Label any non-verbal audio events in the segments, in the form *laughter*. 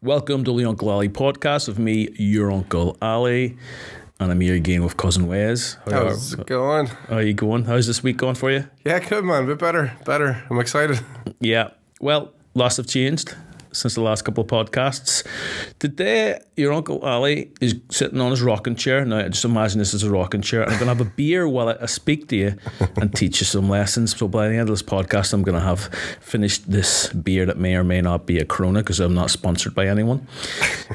Welcome to the Uncle Ali podcast of me, your Uncle Ali. And I'm here again with Cousin Wes. How, How's it going? how are you going? How's this week going for you? Yeah, good man. A bit better. Better. I'm excited. Yeah. Well, lots have changed since the last couple of podcasts. Today, your Uncle Ali is sitting on his rocking chair. Now, just imagine this is a rocking chair. I'm going to have a *laughs* beer while I speak to you and teach you some lessons. So, by the end of this podcast, I'm going to have finished this beer that may or may not be a Corona because I'm not sponsored by anyone.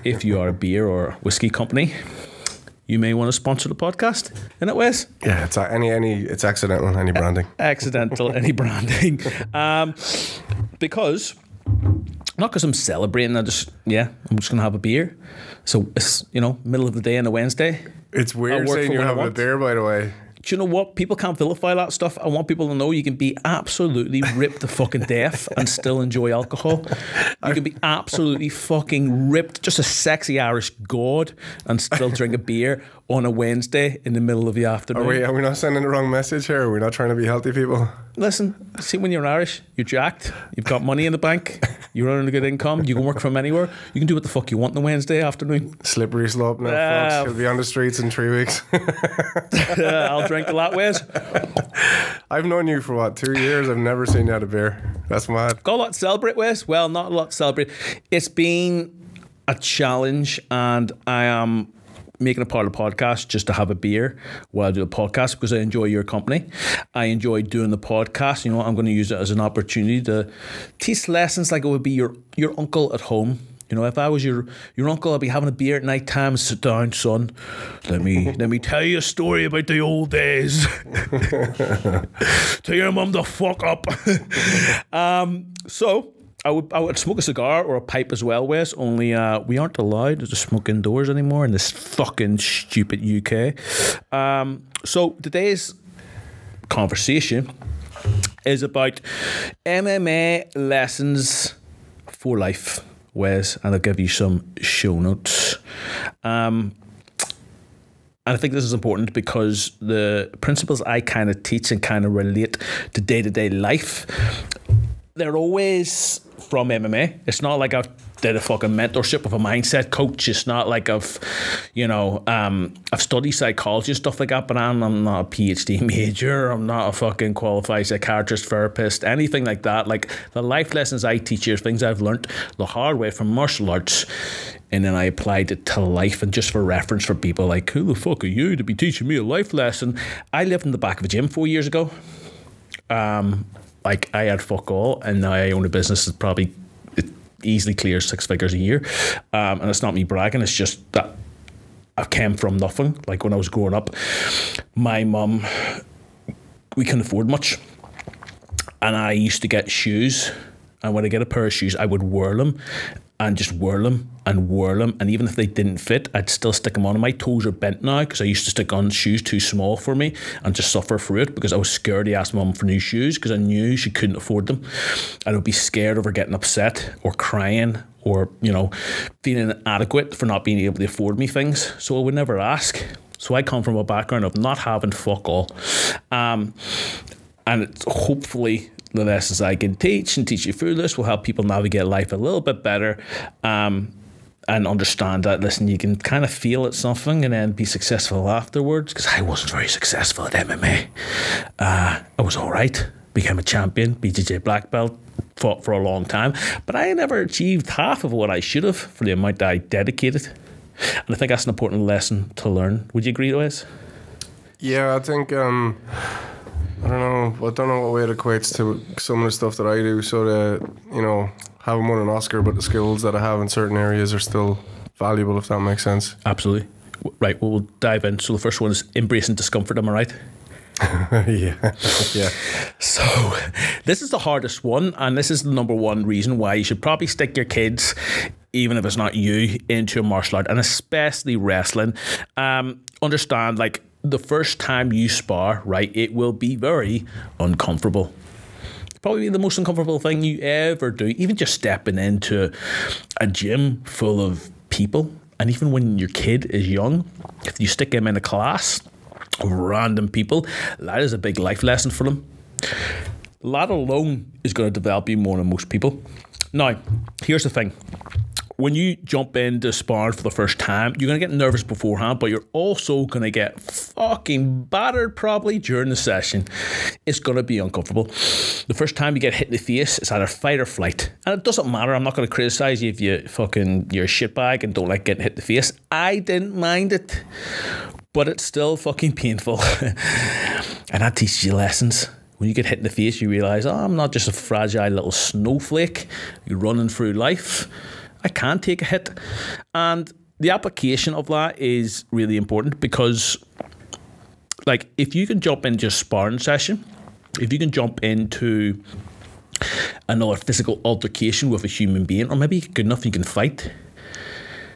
If you are a beer or whiskey company, you may want to sponsor the podcast. Isn't it, Wes? Yeah, it's any any it's accidental any branding. accidental any branding *laughs* um, because not because I'm celebrating I just yeah I'm just gonna have a beer. So it's you know middle of the day on a Wednesday. It's weird saying you're having a beer, by the way. do you know what? People can't vilify that stuff. I want people to know you can be absolutely ripped to fucking death and still enjoy alcohol. You can be absolutely fucking ripped just a sexy Irish god and still drink a beer on a Wednesday in the middle of the afternoon Are we, are we not sending the wrong message here? We're not trying to be healthy people. Listen, see, when you're Irish, you're jacked. You've got money in the bank. You're earning a good income. You can work from anywhere. You can do what the fuck you want on a Wednesday afternoon. Slippery slope now, Ah. folks. You'll be on the streets in three weeks. *laughs* Uh, I'll drink a lot, Wes. I've known you for what, two years? I've never seen you have a beer. That's mad. Got a lot to celebrate, Wes. Well, not a lot to celebrate. It's been a challenge, and I am making a part of the podcast just to have a beer while I do the podcast because I enjoy your company. I enjoy doing the podcast. You know, I'm going to use it as an opportunity to teach lessons like it would be your your uncle at home. You know, if I was your your uncle, I'd be having a beer at night time. Sit down, son. Let me let me tell you a story about the old days. *laughs* Tell your mum to fuck up. *laughs* um, so I would I would smoke a cigar or a pipe as well, Wes. Only uh, we aren't allowed to smoke indoors anymore in this fucking stupid UK. Um, so today's conversation is about MMA lessons for life, Wes, and I'll give you some show notes. Um, and I think this is important because the principles I kind of teach and kind of relate to day to day life, they're always from MMA. It's not like I've did a fucking mentorship of a mindset coach. It's not like I've, you know, um, I've studied psychology and stuff like that, but I'm, I'm not a PhD *laughs* major. I'm not a fucking qualified psychiatrist, therapist, anything like that. Like the life lessons I teach you are things I've learned the hard way from martial arts and then I applied it to life. And just for reference for people like, who the fuck are you to be teaching me a life lesson? I lived in the back of a gym four years ago. Um, like I had fuck all, and now I own a business that probably easily clears six figures a year. Um, and it's not me bragging; it's just that I came from nothing. Like when I was growing up, my mum, we couldn't afford much, and I used to get shoes. And when I get a pair of shoes, I would whirl them and just whirl them and whirl them. And even if they didn't fit, I'd still stick them on. And my toes are bent now because I used to stick on shoes too small for me and just suffer through it because I was scared to ask mum for new shoes because I knew she couldn't afford them. And I'd be scared of her getting upset or crying or, you know, feeling inadequate for not being able to afford me things. So I would never ask. So I come from a background of not having fuck all. Um, and it's hopefully the lessons I can teach and teach you through this will help people navigate life a little bit better um, and understand that, listen, you can kind of feel at something and then be successful afterwards because I wasn't very successful at MMA. Uh, I was all right, became a champion, BJJ black belt, fought for a long time, but I never achieved half of what I should have for the amount that I dedicated. And I think that's an important lesson to learn. Would you agree, Wes? Yeah, I think um, I don't know. I don't know what way it equates to some of the stuff that I do. So that you know, haven't won an Oscar, but the skills that I have in certain areas are still valuable. If that makes sense. Absolutely. Right, well, we'll dive in. So the first one is embracing discomfort, am I right? *laughs* yeah, *laughs* yeah. So this is the hardest one, and this is the number one reason why you should probably stick your kids, even if it's not you, into a martial art, and especially wrestling. Um, understand, like the first time you spar, right, it will be very uncomfortable. Probably the most uncomfortable thing you ever do, even just stepping into a gym full of people, and even when your kid is young, if you stick him in a class of random people, that is a big life lesson for them. That alone is going to develop you more than most people. Now, here's the thing when you jump into sparring for the first time, you're gonna get nervous beforehand, but you're also gonna get fucking battered probably during the session. It's gonna be uncomfortable. The first time you get hit in the face, it's either fight or flight, and it doesn't matter. I'm not gonna criticize you if you fucking you're a shitbag and don't like getting hit in the face. I didn't mind it, but it's still fucking painful, *laughs* and that teaches you lessons when you get hit in the face, you realize, oh, I'm not just a fragile little snowflake You're running through life. I can take a hit. And the application of that is really important because, like, if you can jump into a sparring session, if you can jump into another physical altercation with a human being, or maybe good enough you can fight,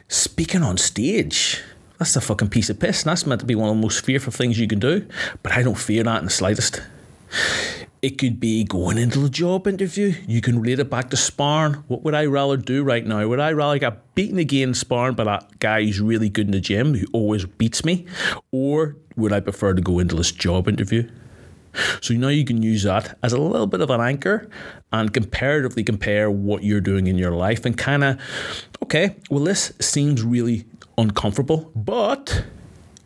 speaking on stage, that's a fucking piece of piss. And that's meant to be one of the most fearful things you can do. But I don't fear that in the slightest. It could be going into the job interview. You can relate it back to sparring. What would I rather do right now? Would I rather get beaten again sparring by that guy who's really good in the gym, who always beats me? Or would I prefer to go into this job interview? So now you can use that as a little bit of an anchor and comparatively compare what you're doing in your life and kind of, okay, well, this seems really uncomfortable, but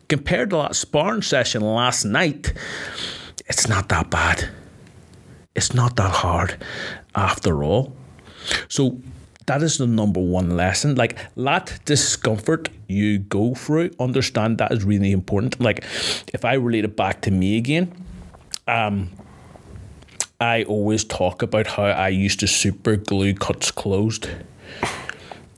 compared to that sparring session last night, it's not that bad. It's not that hard after all. So that is the number one lesson. Like that discomfort you go through, understand that is really important. Like if I relate it back to me again, um, I always talk about how I used to super glue cuts closed.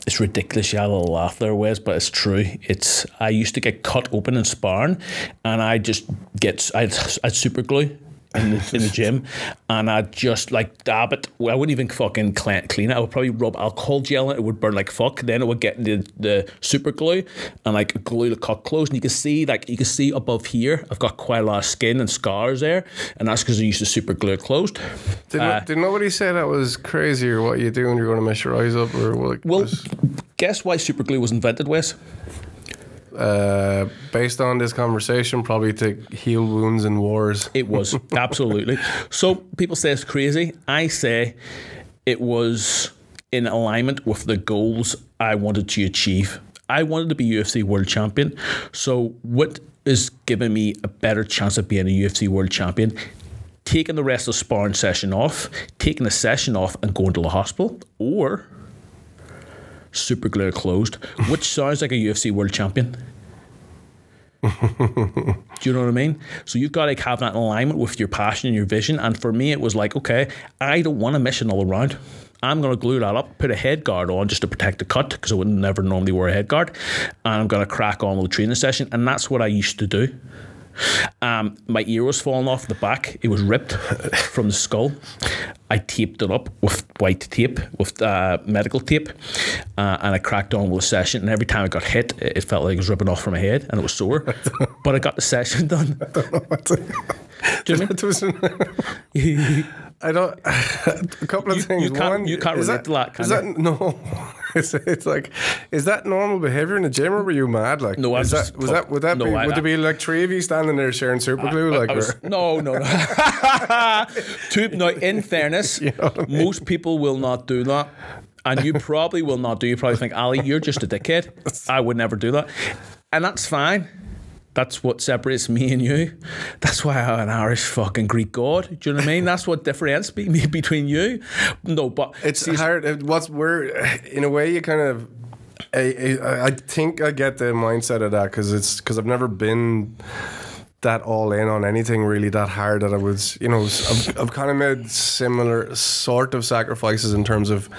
It's ridiculous. You have a laugh there, Wes, but it's true. It's I used to get cut open in sparring, and I just get I'd, I'd super glue in the, in the gym, and I'd just like dab it. I wouldn't even fucking clean it. I would probably rub alcohol gel in it. It would burn like fuck. Then it would get the, the super glue and like glue the cut closed. And you can see like you can see above here, I've got quite a lot of skin and scars there, and that's because I used to super glue it closed. Did, uh, did nobody say that was crazy or what you do when you're going to mess your eyes up or what? Well, was... guess why super glue was invented, Wes? Uh, based on this conversation, probably to heal wounds and wars. It was *laughs* absolutely. So people say it's crazy. I say it was in alignment with the goals I wanted to achieve. I wanted to be UFC world champion. So what is giving me a better chance of being a UFC world champion? Taking the rest of the sparring session off, taking a session off and going to the hospital, or super glue closed, which sounds like a UFC world champion. *laughs* Do you know what I mean? So you've got to have that alignment with your passion and your vision. And for me, it was like, okay, I don't want to miss another round. I'm going to glue that up, put a head guard on just to protect the cut because I would never normally wear a head guard. And I'm going to crack on with the training session. And that's what I used to do. Um, my ear was falling off the back. It was ripped from the skull. I taped it up with white tape, with uh, medical tape, uh, and I cracked on with the session. And every time I got hit, it felt like it was ripping off from my head, and it was sore. *laughs* but I got the session done. *laughs* I don't know what to. Do you mean? *laughs* I don't. *laughs* A couple of you, things. You can't, One, you can't relate that, to that. Can is that *laughs* no? It's, it's like, is that normal behavior in the gym, or were you mad? Like, no, is that, was that would that no, be I, would there be like three of you standing there sharing super glue? I, like, I was, no, no, no. *laughs* to, now, in fairness, you know I mean? most people will not do that. And you probably will not do. You probably think, Ali, you're just a dickhead. I would never do that, and that's fine. That's what separates me and you. That's why I'm an Irish fucking Greek god. Do you know what I mean? *laughs* That's what differentiates me between you. No, but it's see, hard. What's we're in a way you kind of. I, I, I think I get the mindset of that because it's because I've never been that all in on anything really that hard that I was, you know, I've, I've kind of made similar sort of sacrifices in terms of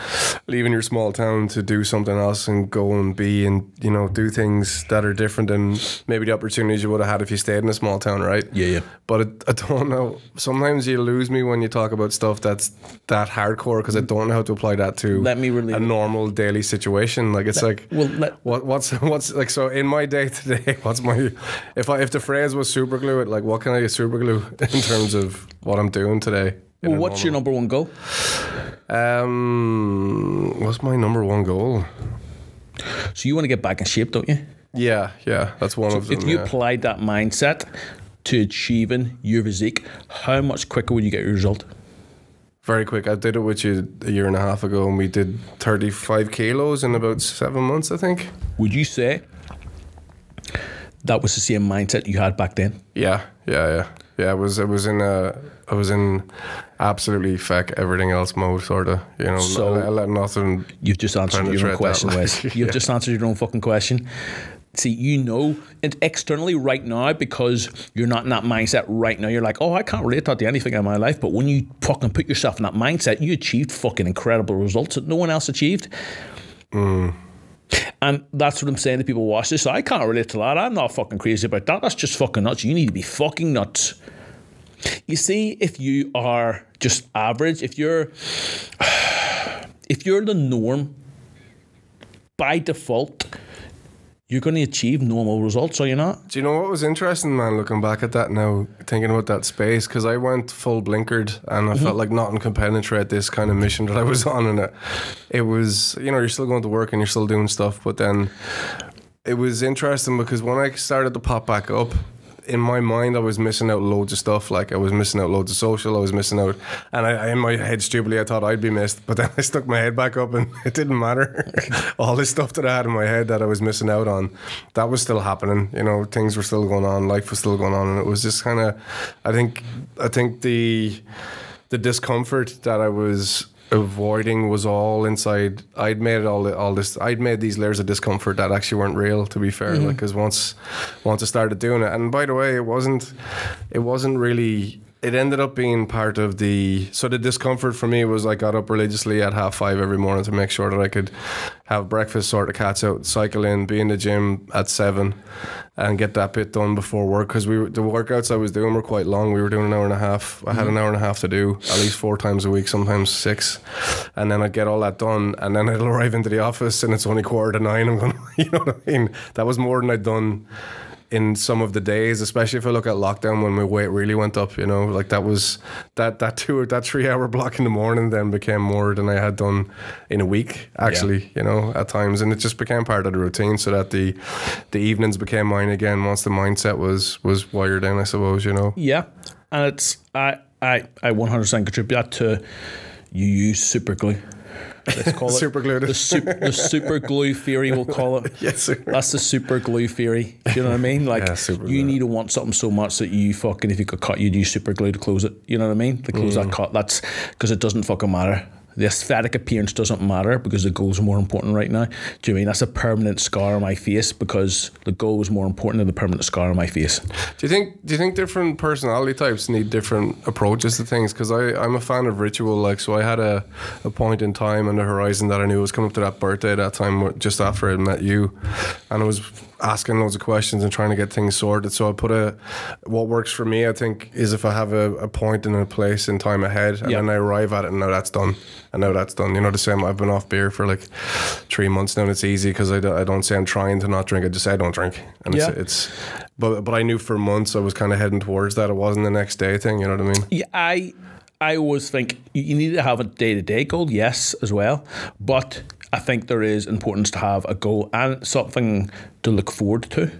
leaving your small town to do something else and go and be and, you know, do things that are different than maybe the opportunities you would have had if you stayed in a small town, right? Yeah, yeah. But it, I don't know. Sometimes you lose me when you talk about stuff that's that hardcore because I mm. don't know how to apply that to let me a normal daily situation. Like it's let, like, well, let, what, what's *laughs* what's like so in my day to day, *laughs* what's my if I if the phrase was super super glue it? Like, what can I super glue *laughs* in terms of what I'm doing today? Well, what's your number one goal? Um, what's my number one goal? So you want to get back in shape, don't you? Yeah, yeah, that's one so of them. If you yeah. applied that mindset to achieving your physique, how much quicker would you get your result? very quick. I did it with you a year and a half ago, and we did 35 kilos in about seven months, I think. Would you say that was the same mindset you had back then? Yeah, yeah, yeah, yeah. It was, it was in a, I was in absolutely feck everything else mode, sort of. You know, So- I, let nothing. You've just answered your own question. Wes. *laughs* You've Yeah. just answered your own fucking question. See, you know, and externally right now, because you're not in that mindset right now, you're like, oh, I can't relate that to anything in my life. But when you fucking put yourself in that mindset, you achieved fucking incredible results that no one else achieved. Mm. And that's what I'm saying to people watch this. I can't relate to that. I'm not fucking crazy about that. That's just fucking nuts. You need to be fucking nuts. You see, if you are just average, if you're *sighs* if you're the norm by default, you're going to achieve normal results, are you not? Do you know what was interesting, man? Looking back at that now, thinking about that space, because I went full blinkered, and I mm-hmm. felt like nothing could penetrate this kind of mission that I was *laughs* on, and it, it was, you know, you're still going to work and you're still doing stuff, but then it was interesting because when I started to pop back up. In my mind, I was missing out loads of stuff. Like I was missing out loads of social. I was missing out, and I, in my head, stupidly, I thought I'd be missed. But then *laughs* I stuck my head back up, and *laughs* it didn't matter. *laughs* All this stuff that I had in my head that I was missing out on, that was still happening. You know, things were still going on, life was still going on, and it was just kind of. I think, I think the the discomfort that I was avoiding was all inside. I'd made all all this. I'd made these layers of discomfort that actually weren't real. To be fair, mm-hmm. like because once once I started doing it, and by the way, it wasn't it wasn't really. It ended up being part of the so the discomfort for me was I got up religiously at half five every morning to make sure that I could have breakfast, sort the cats out, cycle in, be in the gym at seven, and get that bit done before work because we the workouts I was doing were quite long. We were doing an hour and a half. I had an hour and a half to do at least four times a week, sometimes six, and then I'd get all that done, and then I'd *laughs* arrive into the office and it's only quarter to nine. I'm going, *laughs* you know what I mean? That was more than I'd done in some of the days, especially if I look at lockdown when my weight really went up, you know, like that was that that two or that three hour block in the morning then became more than I had done in a week, actually, you know, at times. And it just became part of the routine so that the the evenings became mine again once the mindset was was wired in, I suppose, you know. Yeah, and it's I I I 100% contribute that to you use super glue. Let's call it Super glue. The, super, the super glue theory. We'll call it. *laughs* Yes, sir. That's the super glue theory. Do you know what I mean? Like Yeah, you need to want something so much that you fucking if you could cut, you'd use super glue to close it. You know what I mean? To close Mm. that cut. That's because it doesn't fucking matter. The aesthetic appearance doesn't matter because the goals are more important right now. Do you mean that's a permanent scar on my face because the goal is more important than the permanent scar on my face? Do you think do you think different personality types need different approaches to things? Because I I'm a fan of ritual. Like so, I had a, a point in time on the horizon that I knew was coming up to that birthday that time just after I met you, and it was asking loads of questions and trying to get things sorted. So I put a what works for me. I think is if I have a, a point and a place in time ahead, and Yeah. then I arrive at it, and now that's done. And now that's done. You know the same. I've been off beer for like three months now, and it's easy because I, don't- I don't say I'm trying to not drink. I just say I don't drink, and Yeah. it's, it's but but I knew for months I was kind of heading towards that. It wasn't the next day thing. You know what I mean? Yeah, I I always think you need to have a day to day goal, yes, as well. But I think there is importance to have a goal and something to look forward to.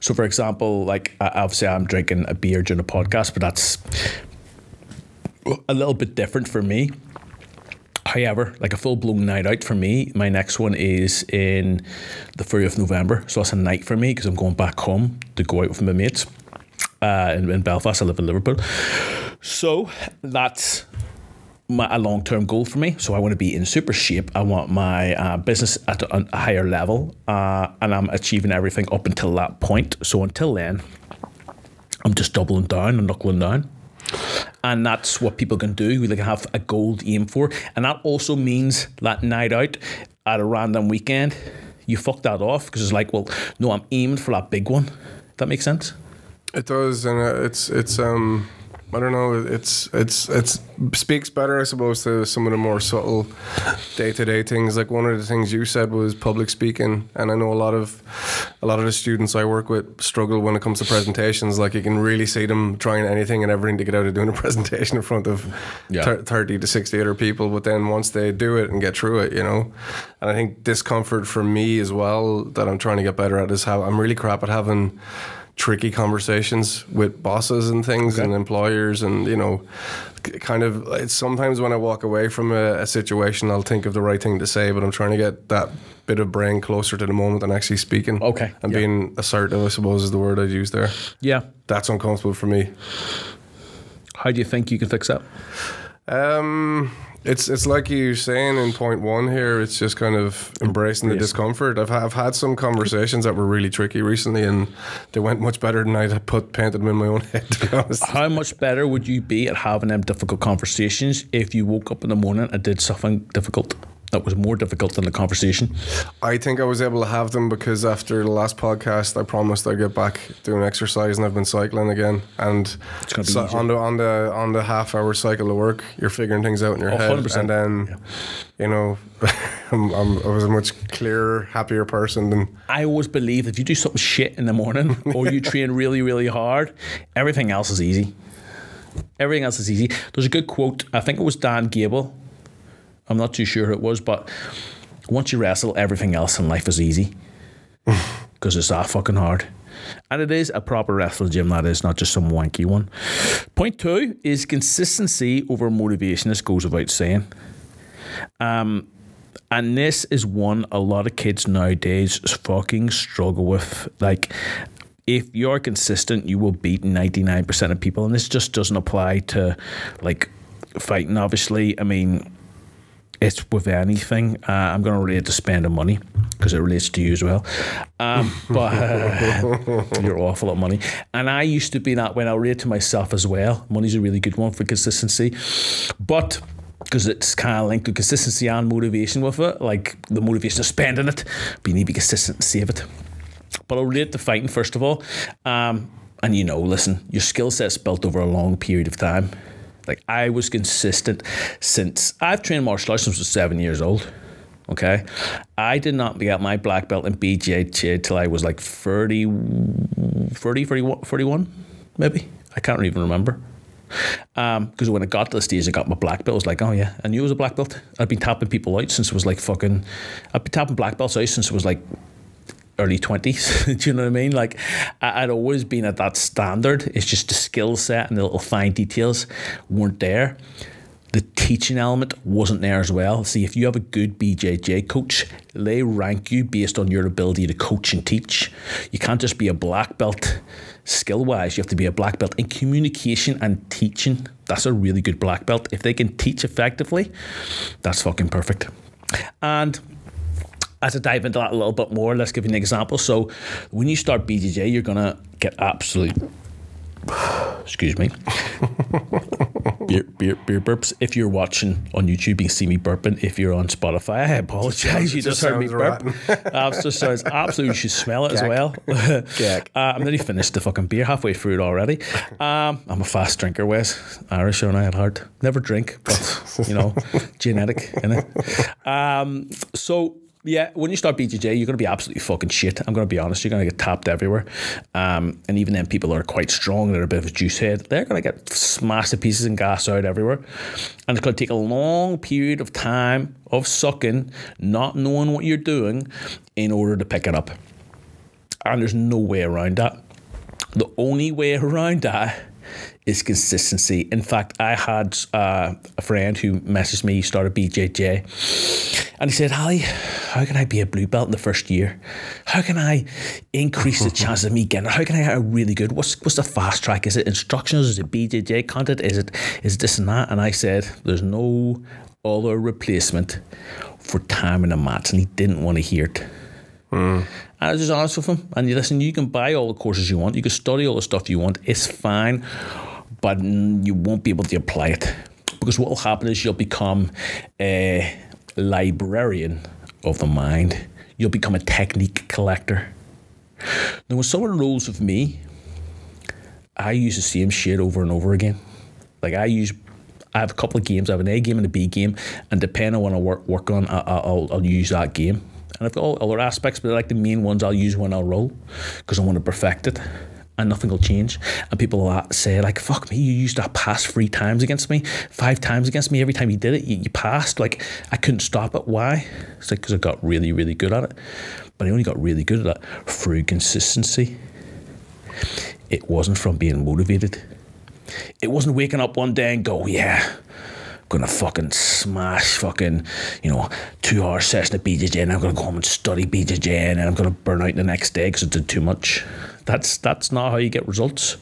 So, for example, like obviously I'm drinking a beer during a podcast, but that's a little bit different for me. However, like a full blown night out for me, my next one is in the 30th of November. So that's a night for me because I'm going back home to go out with my mates uh, in, in Belfast. I live in Liverpool. So that's my, a long term goal for me. So I want to be in super shape. I want my uh, business at a, a higher level, uh, and I'm achieving everything up until that point. So until then, I'm just doubling down and knuckling down. And that's what people can do. We can have a goal to aim for. And that also means that night out at a random weekend, you fuck that off because it's like, well, no, I'm aiming for that big one. That makes sense? It does, and uh, it's it's um I don't know. It's it's it's speaks better, I suppose, to some of the more subtle day to day things. Like one of the things you said was public speaking, and I know a lot of a lot of the students I work with struggle when it comes to presentations. Like you can really see them trying anything and everything to get out of doing a *laughs* presentation in front of Yeah. thir- thirty to sixty other people. But then once they do it and get through it, you know, and I think discomfort for me as well that I'm trying to get better at is how I'm really crap at having tricky conversations with bosses and things and employers and you know kind of it's sometimes when I walk away from a, a situation I'll think of the right thing to say but I'm trying to get that bit of brain closer to the moment and actually speaking Okay, and yeah. being assertive I suppose is the word I'd use there Yeah. that's uncomfortable for me How do you think you can fix that? Um, it's it's like you saying in point one here. It's just kind of embracing the Embrace. discomfort. I've I've had some conversations that were really tricky recently, and they went much better than I'd put painted them in my own head. To be honest, How much better would you be at having them difficult conversations if you woke up in the morning and did something difficult that was more difficult than the conversation? I think I was able to have them because after the last podcast, I promised I'd get back doing exercise, and I've been cycling again. And so on the on the on the half hour cycle to work, you're figuring things out in your Oh, head, 100%. and then you know, *laughs* I'm, I'm, I was a much clearer, happier person than. I always believe if you do something shit in the morning *laughs* or you train really, really hard, everything else is easy. Everything else is easy. There's a good quote. I think it was Dan Gable. I'm not too sure who it was, but once you wrestle, everything else in life is easy *laughs* because it's that fucking hard. And it is a proper wrestling gym, that is, not just some wanky one. Point two is consistency over motivation. This goes without saying. Um, and this is one a lot of kids nowadays fucking struggle with. Like, if you're consistent, you will beat 99% of people. And this just doesn't apply to like fighting, obviously. I mean, it's with anything. Uh, I'm going to relate to spending money because it relates to you as well. Um, *laughs* but *laughs* you're awful at money. And I used to be that when I relate to myself as well. Money's a really good one for consistency. But because it's kind of linked to consistency and motivation with it, like the motivation of spending it, but you need to be consistent and save it. But I'll relate to fighting first of all. Um, and you know, listen, your skill set's built over a long period of time. Like I was consistent since I've trained martial arts since I was seven years old. Okay. I did not get my black belt in BJJ till I was like 30, 30 41, 41 maybe. I can't even remember. Um, because when I got to the stage, I got my black belt. I was like, oh yeah, I knew it was a black belt. I'd been tapping people out since it was like fucking. I'd been tapping black belts out since it was like early 20s. *laughs* Do you know what I mean? Like, I'd always been at that standard. It's just the skill set and the little fine details weren't there. The teaching element wasn't there as well. See, if you have a good BJJ coach, they rank you based on your ability to coach and teach. You can't just be a black belt skill wise, you have to be a black belt in communication and teaching. That's a really good black belt. If they can teach effectively, that's fucking perfect. And as I dive into that a little bit more, let's give you an example. So, when you start BJJ, you're gonna get absolute. *sighs* Excuse me. *laughs* beer, beer, beer burps. If you're watching on YouTube, you can see me burping. If you're on Spotify, I apologize. You just just heard me burp. *laughs* Uh, just sounds absolutely. You should smell it as well. *laughs* uh. I'm nearly finished the fucking beer, halfway through it already. Um, I'm a fast drinker, Wes. Irish, and I had heart. Never drink, but you know, genetic, innit? Um, so yeah, when you start BJJ, you're going to be absolutely fucking shit. I'm going to be honest. You're going to get tapped everywhere. Um, and even then, people are quite strong, they're a bit of a juice head, they're going to get smashed to pieces and gas out everywhere. And it's going to take a long period of time of sucking, not knowing what you're doing, in order to pick it up. And there's no way around that. The only way around that is consistency. In fact, I had uh, a friend who messaged me, he started BJJ, and he said, Ali, how can I be a blue belt in the first year? How can I increase the *laughs* chances of me getting it? How can I get a really good? What's what's the fast track? Is it instructions? Is it BJJ content? Is it is this and that? And I said, there's no other replacement for time in a match, and he didn't want to hear it. And I was just honest with him. And you listen, you can buy all the courses you want, you can study all the stuff you want. It's fine, but mm, you won't be able to apply it because what will happen is you'll become a librarian of the mind. You'll become a technique collector. Now, when someone rolls with me, I use the same shit over and over again. Like I use, I have a couple of games. I have an A game and a B game, and depending on what I work work on, I, I- I'll, I'll use that game. And I've got all other aspects, but like the main ones, I'll use when I'll roll because I want to perfect it, and nothing will change. And people say like, "Fuck me, you used that pass three times against me, five times against me. Every time you did it, you, you passed. Like I couldn't stop it. Why? It's like because I got really, really good at it. But I only got really good at it through consistency." it wasn't from being motivated. It wasn't waking up one day and go, yeah, I'm gonna fucking smash fucking, you know, two hour session at BJJ and I'm gonna go home and study BJJ and I'm gonna burn out the next day because I did too much. That's that's not how you get results.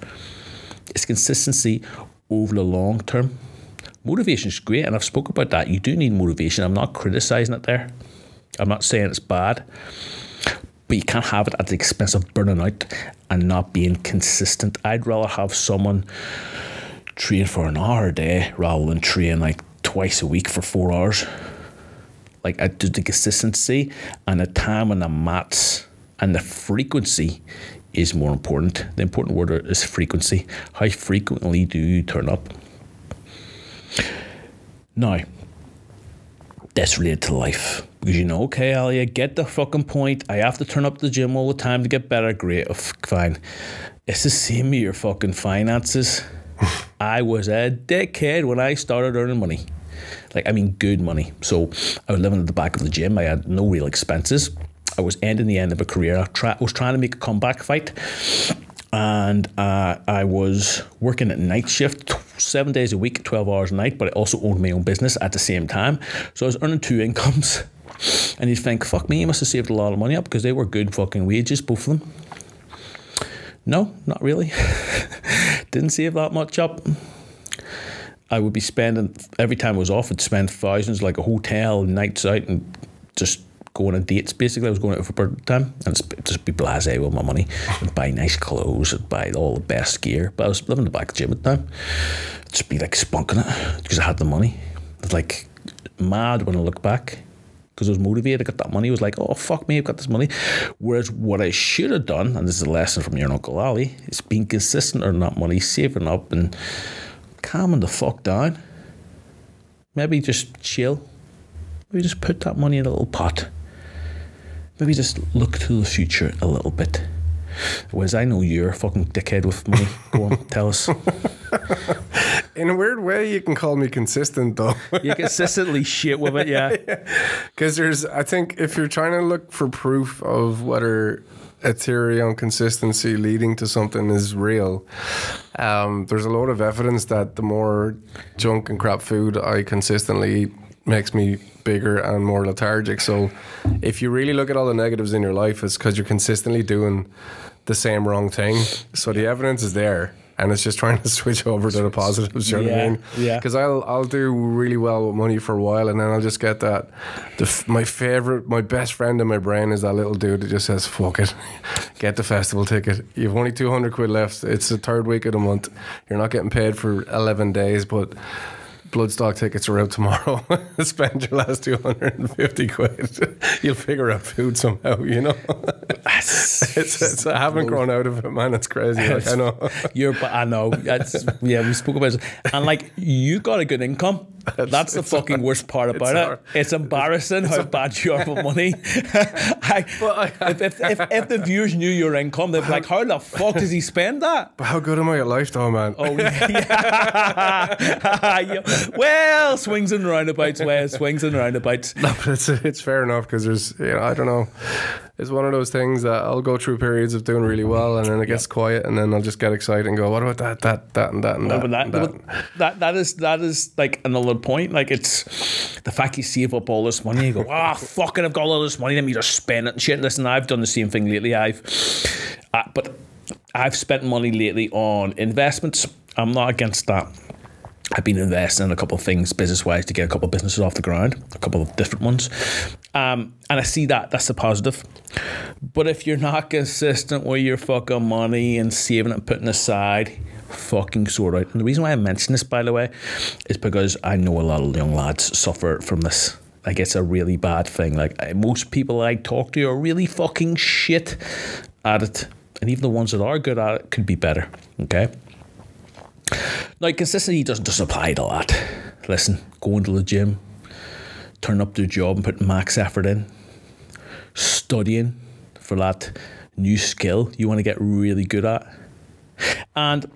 It's consistency over the long term. Motivation is great, and I've spoken about that. You do need motivation. I'm not criticizing it there. I'm not saying it's bad, but you can't have it at the expense of burning out and not being consistent. I'd rather have someone train for an hour a day rather than train like twice a week for four hours. Like I do the consistency and the time on the mats and the frequency is more important. The important word is frequency. How frequently do you turn up? Now, that's related to life. Because you know, okay, Elliot, get the fucking point. I have to turn up the gym all the time to get better. Great, oh, fine. It's the same with your fucking finances. *sighs* I was a dickhead when I started earning money. Like, I mean, good money. So I was living at the back of the gym. I had no real expenses. I was ending the end of a career. I, was trying to make a comeback fight. And uh, I was working at night shift, seven days a week, 12 hours a night, but I also owned my own business at the same time. So I was earning two incomes. *laughs* And you'd think, fuck me, you must have saved a lot of money up because they were good fucking wages, both of them. No, not really. *laughs* Didn't save that much up. I would be spending every time I was off, I'd spend thousands like a hotel, nights out, and just going on dates. Basically, I was going out for birthday time and just be blasé with my money and buy nice clothes and buy all the best gear. But I was living in the back gym at the time. Just be like spunking it because I had the money. It's like mad when I look back because I was motivated. I got that money. I was like, oh, fuck me, I've got this money. Whereas what I should have done, and this is a lesson from your Uncle Ali, is being consistent on that money, saving up and calming the fuck down. Maybe just chill. Maybe just put that money in a little pot. Maybe just look to the future a little bit. Whereas I know you're a fucking dickhead with money. Go on, *laughs* tell us. In a weird way, you can call me consistent, though. You consistently *laughs* shit with it, yeah. Because there's, I think, if you're trying to look for proof of whether a theory on consistency leading to something is real, um, there's a lot of evidence that the more junk and crap food I consistently eat makes me bigger and more lethargic. So, if you really look at all the negatives in your life, it's because you're consistently doing the same wrong thing. So the evidence is there and it's just *laughs* trying to switch over to the positives. You know Yeah, what I mean? yeah. Because I'll I'll do really well with money for a while, and then I'll just get that. The f- my favorite, my best friend in my brain is that little dude that just says, "Fuck it, *laughs* get the festival ticket. You've only two hundred quid left. It's the third week of the month. You're not getting paid for eleven days, but." Bloodstock tickets are out tomorrow. *laughs* Spend your last 250 quid. *laughs* You'll figure out food somehow, you know? *laughs* *laughs* it's, it's, I haven't grown out of it, man. It's crazy. Like, I know. *laughs* You're, but I know. That's, yeah, we spoke about it. And like, you got a good income. That's, the it's fucking worst part about it. hard. It's embarrassing how bad you are with money. *laughs* I, if, if, if, if the viewers knew your income, they'd be like, how the fuck does he spend that? But how good am I at life, though, man? Oh, yeah. Yeah. Well, swings and roundabouts, well, swings and roundabouts. No, but it's it's fair enough because there's you know I don't know. It's one of those things that I'll go through periods of doing really well, and then it gets quiet, and then I'll just get excited and go, "What about that, that, that, and that, and that?" That, and that. that that is that is like another point. Like it's the fact you save up all this money, you go, ah, *laughs* fucking, I've got all this money, let me just spend it and shit. Listen, I've done the same thing lately. I've, uh, but I've spent money lately on investments. I'm not against that. I've been investing in a couple of things business wise to get a couple of businesses off the ground, a couple of different ones. Um, and I see that, that's the positive. But if you're not consistent with your fucking money and saving and putting aside, fucking sort out. And the reason why I mention this, by the way, is because I know a lot of young lads suffer from this. Like it's a really bad thing. Like most people I talk to are really fucking shit at it. And even the ones that are good at it could be better. Okay. Now, consistency doesn't just apply to that. Listen, going to the gym, turn up to a job and putting max effort in, studying for that new skill you want to get really good at. And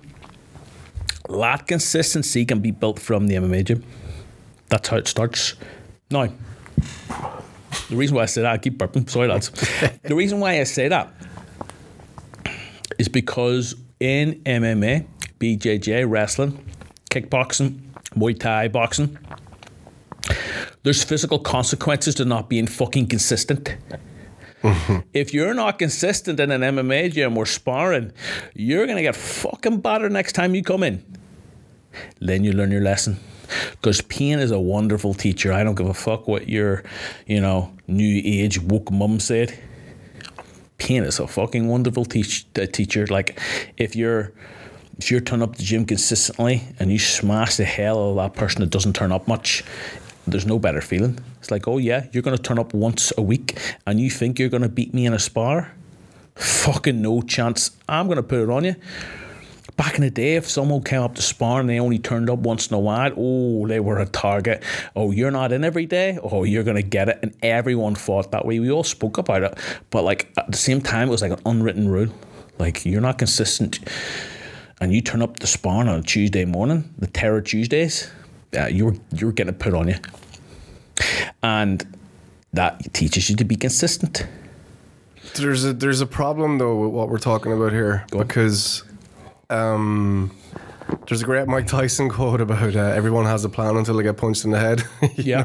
that consistency can be built from the MMA gym. That's how it starts. Now, the reason why I say that, I keep burping, sorry lads. *laughs* the reason why I say that is because in MMA, BJJ, wrestling, kickboxing, Muay Thai, boxing, there's physical consequences to not being fucking consistent. if you're not consistent in an MMA gym or sparring, you're gonna get fucking battered next time you come in. Then you learn your lesson. Because pain is a wonderful teacher. I don't give a fuck what your, you know, new age woke mum said. Pain is a fucking wonderful teach, uh, teacher. Like, if you're if you're turning up the gym consistently and you smash the hell out of that person that doesn't turn up much, there's no better feeling. It's like, oh yeah, you're going to turn up once a week and you think you're going to beat me in a spar? Fucking no chance. I'm going to put it on you. Back in the day, if someone came up to spar and they only turned up once in a while, oh, they were a target. Oh, you're not in every day. Oh, you're gonna get it. And everyone fought that way. We all spoke about it, but like at the same time, it was like an unwritten rule. Like you're not consistent, and you turn up to spawn on a Tuesday morning, the Terror Tuesdays. Yeah, you're you're getting it put on you, and that teaches you to be consistent. There's a there's a problem though with what we're talking about here on. because um, there's a great Mike Tyson *laughs* quote about uh, everyone has a plan until they get punched in the head. *laughs* Yeah.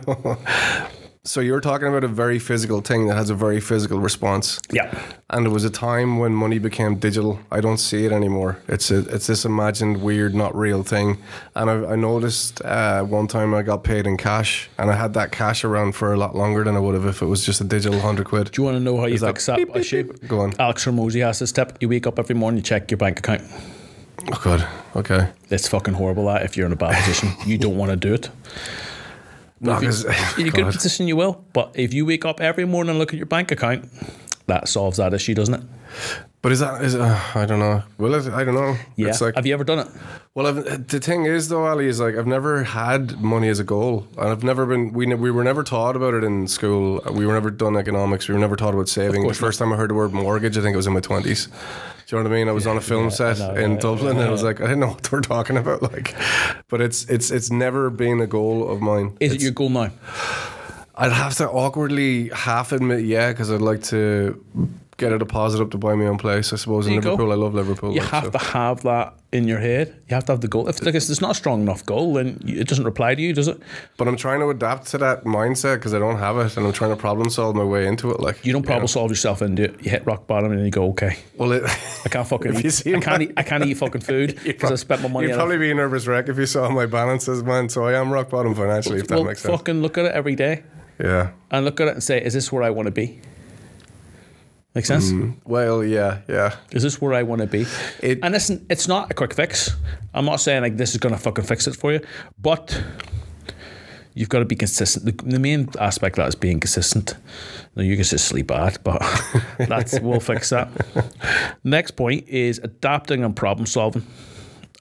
So you're talking about a very physical thing that has a very physical response. Yeah. And it was a time when money became digital. I don't see it anymore. It's a, it's this imagined, weird, not real thing. And I, I noticed uh, one time I got paid in cash, and I had that cash around for a lot longer than I would have if it was just a digital hundred quid. Do you want to know how you that fix that beep, beep? Go on. Alex Hormozi has this tip. You wake up every morning, you check your bank account. Oh god. Okay. It's fucking horrible that if you're in a bad position. You don't want to do it. No, you- a *laughs* good position, you will. But if you wake up every morning and look at your bank account, that solves that issue, doesn't it? But is that is uh, I don't know. Well, it, I don't know. Yeah. It's like Have you ever done it? well, I've, the thing is though, Ali is like I've never had money as a goal, and I've never been. We ne- we were never taught about it in school. We were never done economics. We were never taught about saving. The first time I heard the word mortgage, I think it was in my twenties. Do you know what I mean? I was on a film set know, in yeah, Dublin, and I was like, I didn't know what they were talking about. *laughs* Like, but it's it's it's never been a goal of mine. Is It's- it your goal now? I'd have to awkwardly half admit yeah, because I'd like to get a deposit up to buy my own place. I suppose in There you go. Liverpool, I love Liverpool. You like, have so. to have that in your head. You have to have the goal. If like, it's not a strong enough goal, then it doesn't reply to you, does it? But I'm trying to adapt to that mindset because I don't have it, and I'm trying to problem solve my way into it. Like You don't problem solve yourself into it. You hit rock bottom and then you go, okay, Well, it, I can't fucking *laughs* you eat. I can't eat. I can't eat fucking food *laughs* because I spent my money. You'd probably be a nervous wreck if you saw my balances, man. So I am rock bottom financially, if that well, makes sense. fucking look at it every day Yeah. and look at it and say, is this where I want to be? Make sense? Well, yeah, yeah. Is this where I want to be? It- and listen, it's not a quick fix. I'm not saying like this is going to fucking fix it for you, but you've got to be consistent. The, the main aspect of that is being consistent. Now you can just sleep at, but *laughs* that's we'll fix that. Next point is adapting and problem solving.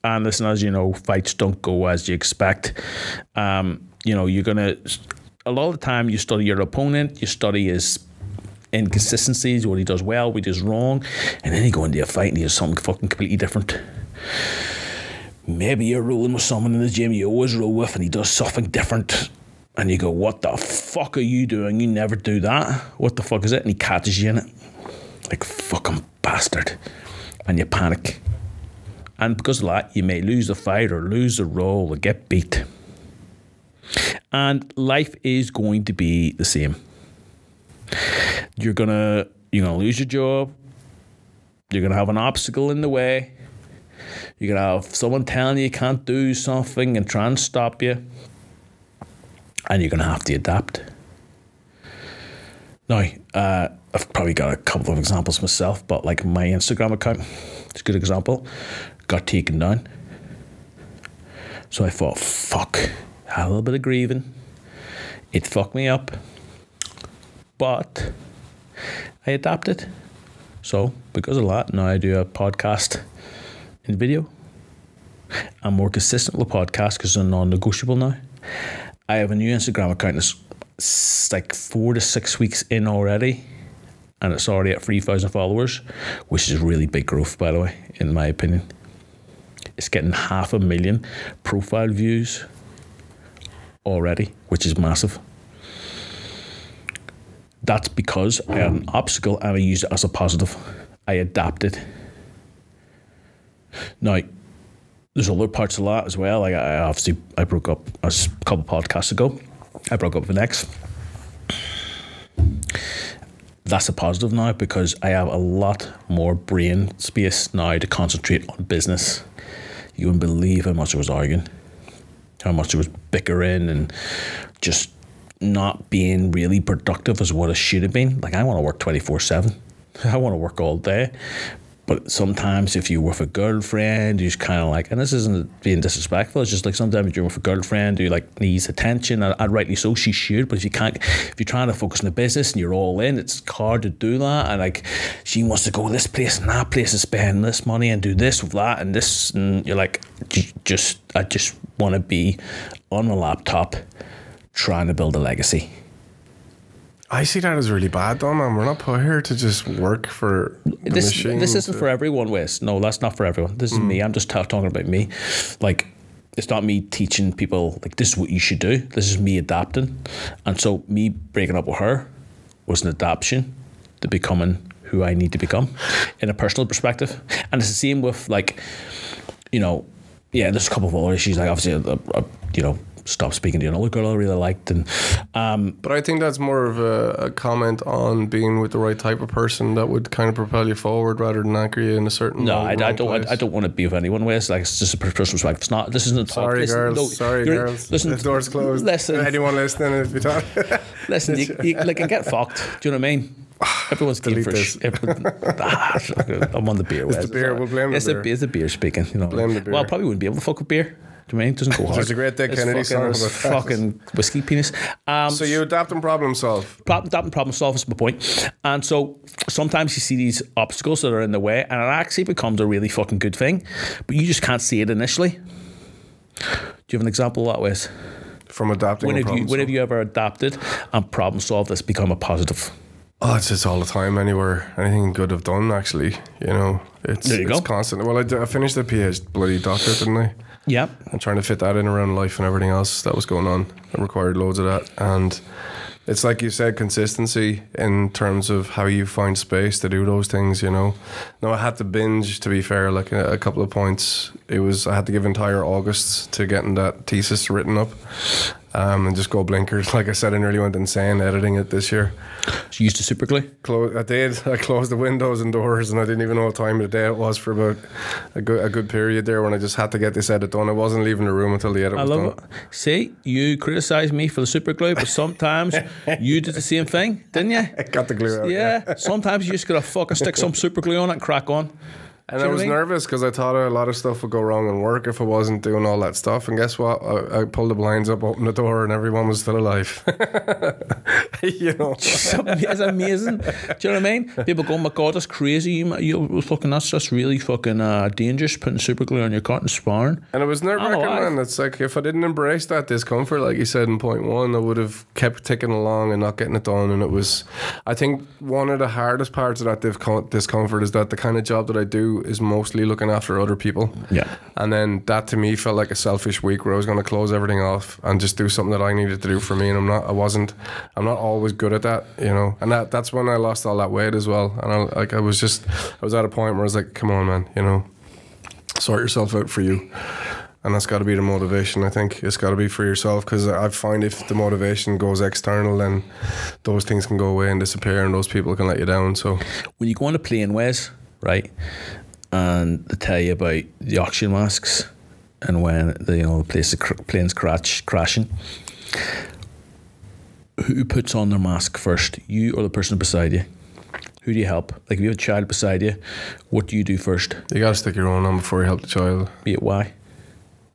And listen, as you know, fights don't go as you expect. Um, you know, you're gonna a lot of the time you study your opponent, you study his inconsistencies, what he does well, he does wrong, and then you go into a fight and he does something fucking completely different. Maybe you're rolling with someone in the gym you always roll with, and he does something different. And you go, What the fuck are you doing? You never do that. What the fuck is it? And he catches you in it. Like, fucking bastard. And you panic. And because of that, you may lose the fight or lose the roll or get beat. And life is going to be the same. You're gonna you're gonna lose your job. You're gonna have an obstacle in the way. You're gonna have someone telling you you can't do something and try and stop you. And you're gonna have to adapt. Now, uh, I've probably got a couple of examples myself, but like my Instagram account, it's a good example, got taken down. So I thought, fuck, had a little bit of grieving. It fucked me up. But I adapted. So because of that, now I do a podcast in video. I'm more consistent with podcast because they're non-negotiable now. I have a new Instagram account that's like four to six weeks in already, and it's already at three thousand followers, which is really big growth, by the way, in my opinion. It's getting half a million profile views already, which is massive. That's because I had an obstacle and I used it as a positive. I adapted. Now, there's other parts of that as well. Like I obviously I broke up a couple podcasts ago. I broke up with an ex. That's a positive now because I have a lot more brain space now to concentrate on business. You wouldn't believe how much I was arguing, how much I was bickering and just not being really productive as what it should have been. Like I want to work twenty four seven. *laughs* I want to work all day. But sometimes if you're with a girlfriend, you just kind of like, and this isn't being disrespectful. It's just like sometimes you're with a girlfriend who like needs attention, and, and rightly so, she should. But if you can't, if you're trying to focus on the business and you're all in, it's hard to do that. And like, she wants to go this place and that place and spend this money and do this with that and this, and you're like, just I just want to be on my laptop trying to build a legacy. I see that as really bad, though, man. We're not put here to just work for this this isn't to- for everyone, Wes. No, that's not for everyone. This is me. I'm just talking about me. Like, it's not me teaching people like this is what you should do. This is me adapting, and so me breaking up with her was an adaptation to becoming who I need to become in a personal perspective. And it's the same with like, you know, yeah. There's a couple of other issues. Like obviously, uh, uh, you know, stop speaking to another girl I really liked, and um, But I think that's more of a, a comment on being with the right type of person that would kind of propel you forward rather than anchor you in a certain No, I, I don't. I. I don't want to be with anyone. Wes. Like it's just a personal perspective. It's not. This isn't. Sorry, listen, girls. no, Sorry, girls. Listen, the door's closed. Listen, Anyone listening, if you talk. *laughs* listen. You, you, like, and get fucked. Do you know what I mean? *sighs* Everyone's game Delete for this. everyone, *laughs* ah, I'm on the beer. Wes. the beer, we'll blame the beer. A, it's a beer speaking. You know. Blame the beer. Well, I probably wouldn't be able to fuck with beer. Do you know what I mean? It doesn't go hard. There's a great Dead It's Kennedy fucking, song it's about fucking whiskey penis. Um, so you adapt and problem solve. problem, and problem solve is my point. And so sometimes you see these obstacles that are in the way, and it actually becomes a really fucking good thing, but you just can't see it initially. Do you have an example of that, Wes? From adapting When have you when have you ever adapted and problem solved that's become a positive? Oh, it's just all the time. Anywhere, anything good I've done, actually, you know, it's There you it's go. constant. Well, I finished the PhD bloody doctorate, didn't I? Yeah. and trying to fit that in around life and everything else that was going on. It required loads of that. And it's like you said, consistency in terms of how you find space to do those things, you know. No, I had to binge, to be fair, like a, a couple of points. It was, I had to give entire August to getting that thesis written up. Um, and just go blinkers. *laughs* Like I said, I nearly went insane editing it this year. So you used to super glue? Close, I did. *laughs* I closed the windows and doors, and I didn't even know what time of the day it was for about a good a good period there when I just had to get this edit done. I wasn't leaving the room until the edit I was done. love it. See, you criticize me for the super glue, but sometimes *laughs* you did the same thing, didn't you? Got the glue out. Yeah. Sometimes you just gotta fucking stick some super glue on it and crack on. And I was nervous because I thought a lot of stuff would go wrong in work if I wasn't doing all that stuff. And guess what? I, I pulled the blinds up, opened the door, and everyone was still alive. *laughs* you know. *laughs* it's amazing. Do you know what I mean? People go, oh my god, that's crazy. You, you fucking that's just really fucking uh, dangerous putting super glue on your cotton sparring. And it was nerve wracking, man. It's like if I didn't embrace that discomfort, like you said in point one, I would have kept ticking along and not getting it done. And it was, I think, one of the hardest parts of that discomfort is that the kind of job that I do is mostly looking after other people. Yeah. And then that to me felt like a selfish week where I was going to close everything off and just do something that I needed to do for me. And I'm not, I wasn't, I'm not always good at that, you know. And that that's when I lost all that weight as well. And I, like I was just, I was at a point where I was like, come on, man, you know, sort yourself out for you. And that's got to be the motivation. I think it's got to be for yourself because I find if the motivation goes external, then those things can go away and disappear, and those people can let you down. So When you go on a plane, Wes, right, and they tell you about the oxygen masks and when the you know the place the cr- plane's crash crashing, who puts on their mask first? You or the person beside you? Who do you help? Like if you have a child beside you, what do you do first? you got to stick your own on before you help the child. Yeah, why?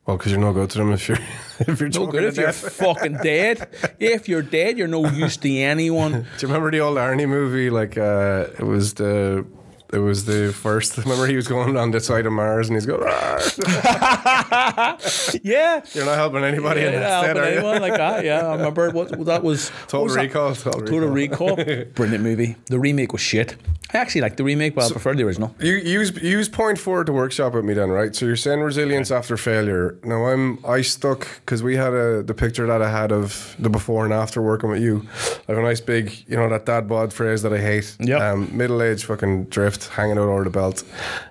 Well, because you're no good to them if you're *laughs* if you're No good if you're fucking dead. Yeah, *laughs* if you're dead, you're no use to *laughs* anyone. Do you remember the old Arnie movie? Like uh, it was the it was the first. *laughs* Remember he was going on the side of Mars and he's going. "Ah." *laughs* Yeah. You're not helping anybody in Yeah, that helping stead, anyone like that. Yeah, I remember what that was. what Total was that? Recall. Total, Total Recall, *laughs* brilliant movie. The remake was shit. I actually like the remake, but I prefer the original. You use use point four to workshop with me then, right? So you're saying resilience after failure. Now I'm I stuck because we had a the picture that I had of the before and after working with you. I have a nice big, you know, that dad bod phrase that I hate. Yep. Um, middle age fucking drift hanging out over the belt,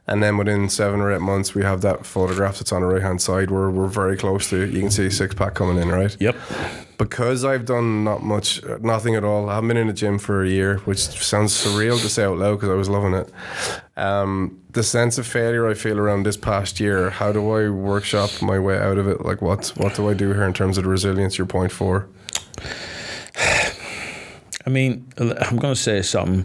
and then within seven or eight months we have that photograph that's on the right hand side where we're very close to. You can see six pack coming in, right? Yep. because I've done not much, uh, nothing at all. I haven't been in the gym for a year, which sounds surreal to say out loud because I was loving it. Um, the sense of failure I feel around this past year. How do I workshop my way out of it? Like what what do I do here in terms of the resilience? Your point for. *sighs* I mean, I'm going to say something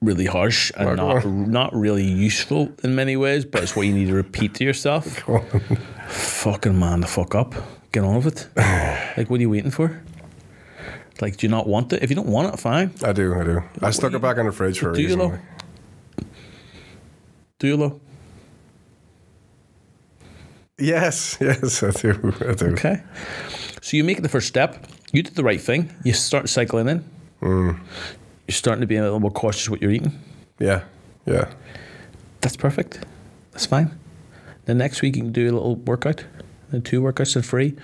really harsh and not not really useful in many ways, but it's what you need to repeat to yourself. *laughs* Fucking man, the fuck up. Get on with it. *sighs* like, what are you waiting for? Like, do you not want it? If you don't want it, fine. I do, I do. I stuck it back in the fridge for a Do you reason. Do you, though? Yes, *laughs* yes, I do, I do. Okay. So you make the first step. You did the right thing. You start cycling in. Mm. You're starting to be a little more cautious what you're eating. Yeah, yeah. That's perfect. That's fine. Then next week you can do a little workout. Then two workouts and free.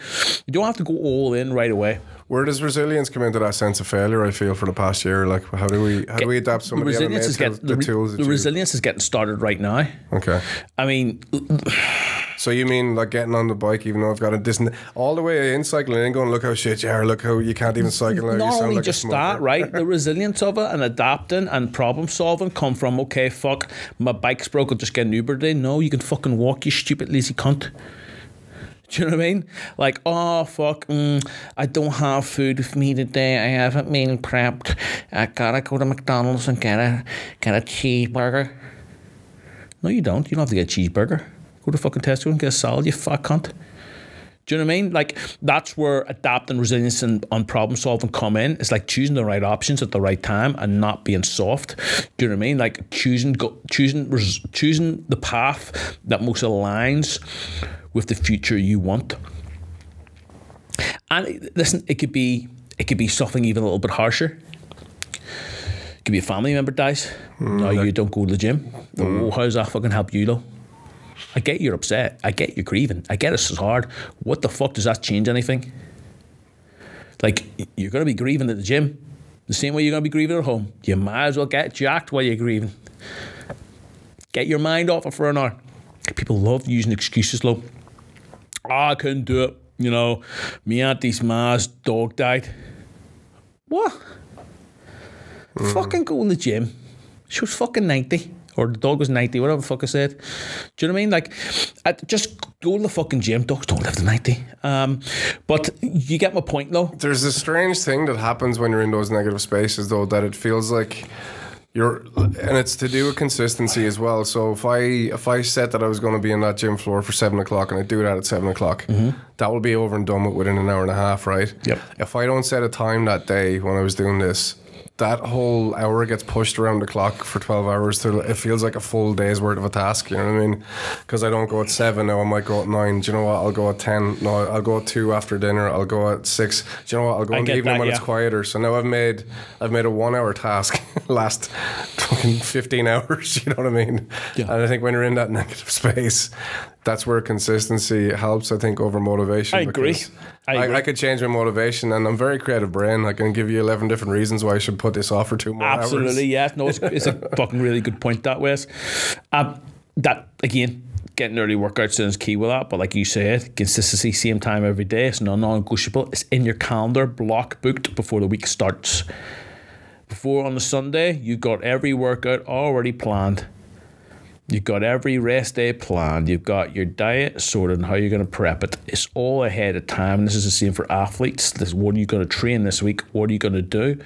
You don't have to go all in right away. Where does resilience come into that sense of failure? I feel for the past year, like how do we how do we adapt some the of the resilience is getting the, the, tools? the you- resilience is getting started right now. Okay. I mean, So you mean like getting on the bike, even though I've got a distant all the way in cycling and going, look how shit you are, look how you can't even cycle now. you sound only like just that, right? The *laughs* resilience of it and adapting and problem solving come from okay, fuck, my bike's broke. I'll just get an Uber today. No, you can fucking walk, you stupid lazy cunt. *laughs* Do you know what I mean? Like, oh fuck, mm, I don't have food with me today. I haven't meal prepped. I gotta go to McDonald's and get a get a cheeseburger. No, you don't. You don't have to get a cheeseburger. Go to fucking Tesco and get a salad. You fuck cunt. Do you know what I mean? Like that's where adapting resilience and on problem solving come in. It's like choosing the right options at the right time and not being soft. Do you know what I mean? Like choosing go, choosing res, choosing the path that most aligns with the future you want. And listen, it could be it could be something even a little bit harsher. It could be a family member dies. Hmm, no, you don't go to the gym. Hmm. Oh, how does that fucking help you though? I get you're upset. I get you're grieving. I get it's hard. What the fuck does that change anything? Like you're gonna be grieving at the gym, the same way you're gonna be grieving at home. You might as well get jacked while you're grieving. Get your mind off it for an hour. People love using excuses, though. Oh, I couldn't do it. You know, me auntie's ma's dog died. What? Mm. Fucking go in the gym. She was fucking 90. Or the dog was 90, whatever the fuck I said. Do you know what I mean? Like, I, just go to the fucking gym. Dogs don't live to 90. Um, but you get my point, though. There's a strange thing that happens when you're in those negative spaces, though, that it feels like you're, and it's to do with consistency as well. So if I if I said that I was going to be in that gym floor for seven o'clock and I do that at seven o'clock, that will be over and done with within an hour and a half, right? Yep. If I don't set a time that day when I was doing this. That whole hour gets pushed around the clock for 12 hours. To, it feels like a full day's worth of a task, you know what I mean? Because I don't go at 7, now I might go at 9. Do you know what? I'll go at 10. No, I'll go at 2 after dinner. I'll go at 6. Do you know what? I'll go I in the evening that, when yeah. it's quieter. So now I've made I've made a one hour task *laughs* last fucking 15 *laughs* hours, you know what I mean? Yeah. And I think when you're in that negative *laughs* space, that's where consistency helps, I think, over motivation. I agree. I agree. I could change my motivation, and I'm very creative brain. I can give you 11 different reasons why I should put this off for two more hours. Absolutely, yeah. No, it's, it's a *laughs* fucking really good point that Wes. Um, that again, getting early workouts is key with that. But like you said, consistency, same time every day. It's non negotiable. It's in your calendar, block booked before the week starts. Before on the Sunday, you've got every workout already planned. You've got every rest day planned. You've got your diet sorted and how you're going to prep it. It's all ahead of time. This is the same for athletes. This what are you going to train this week? What are you going to do?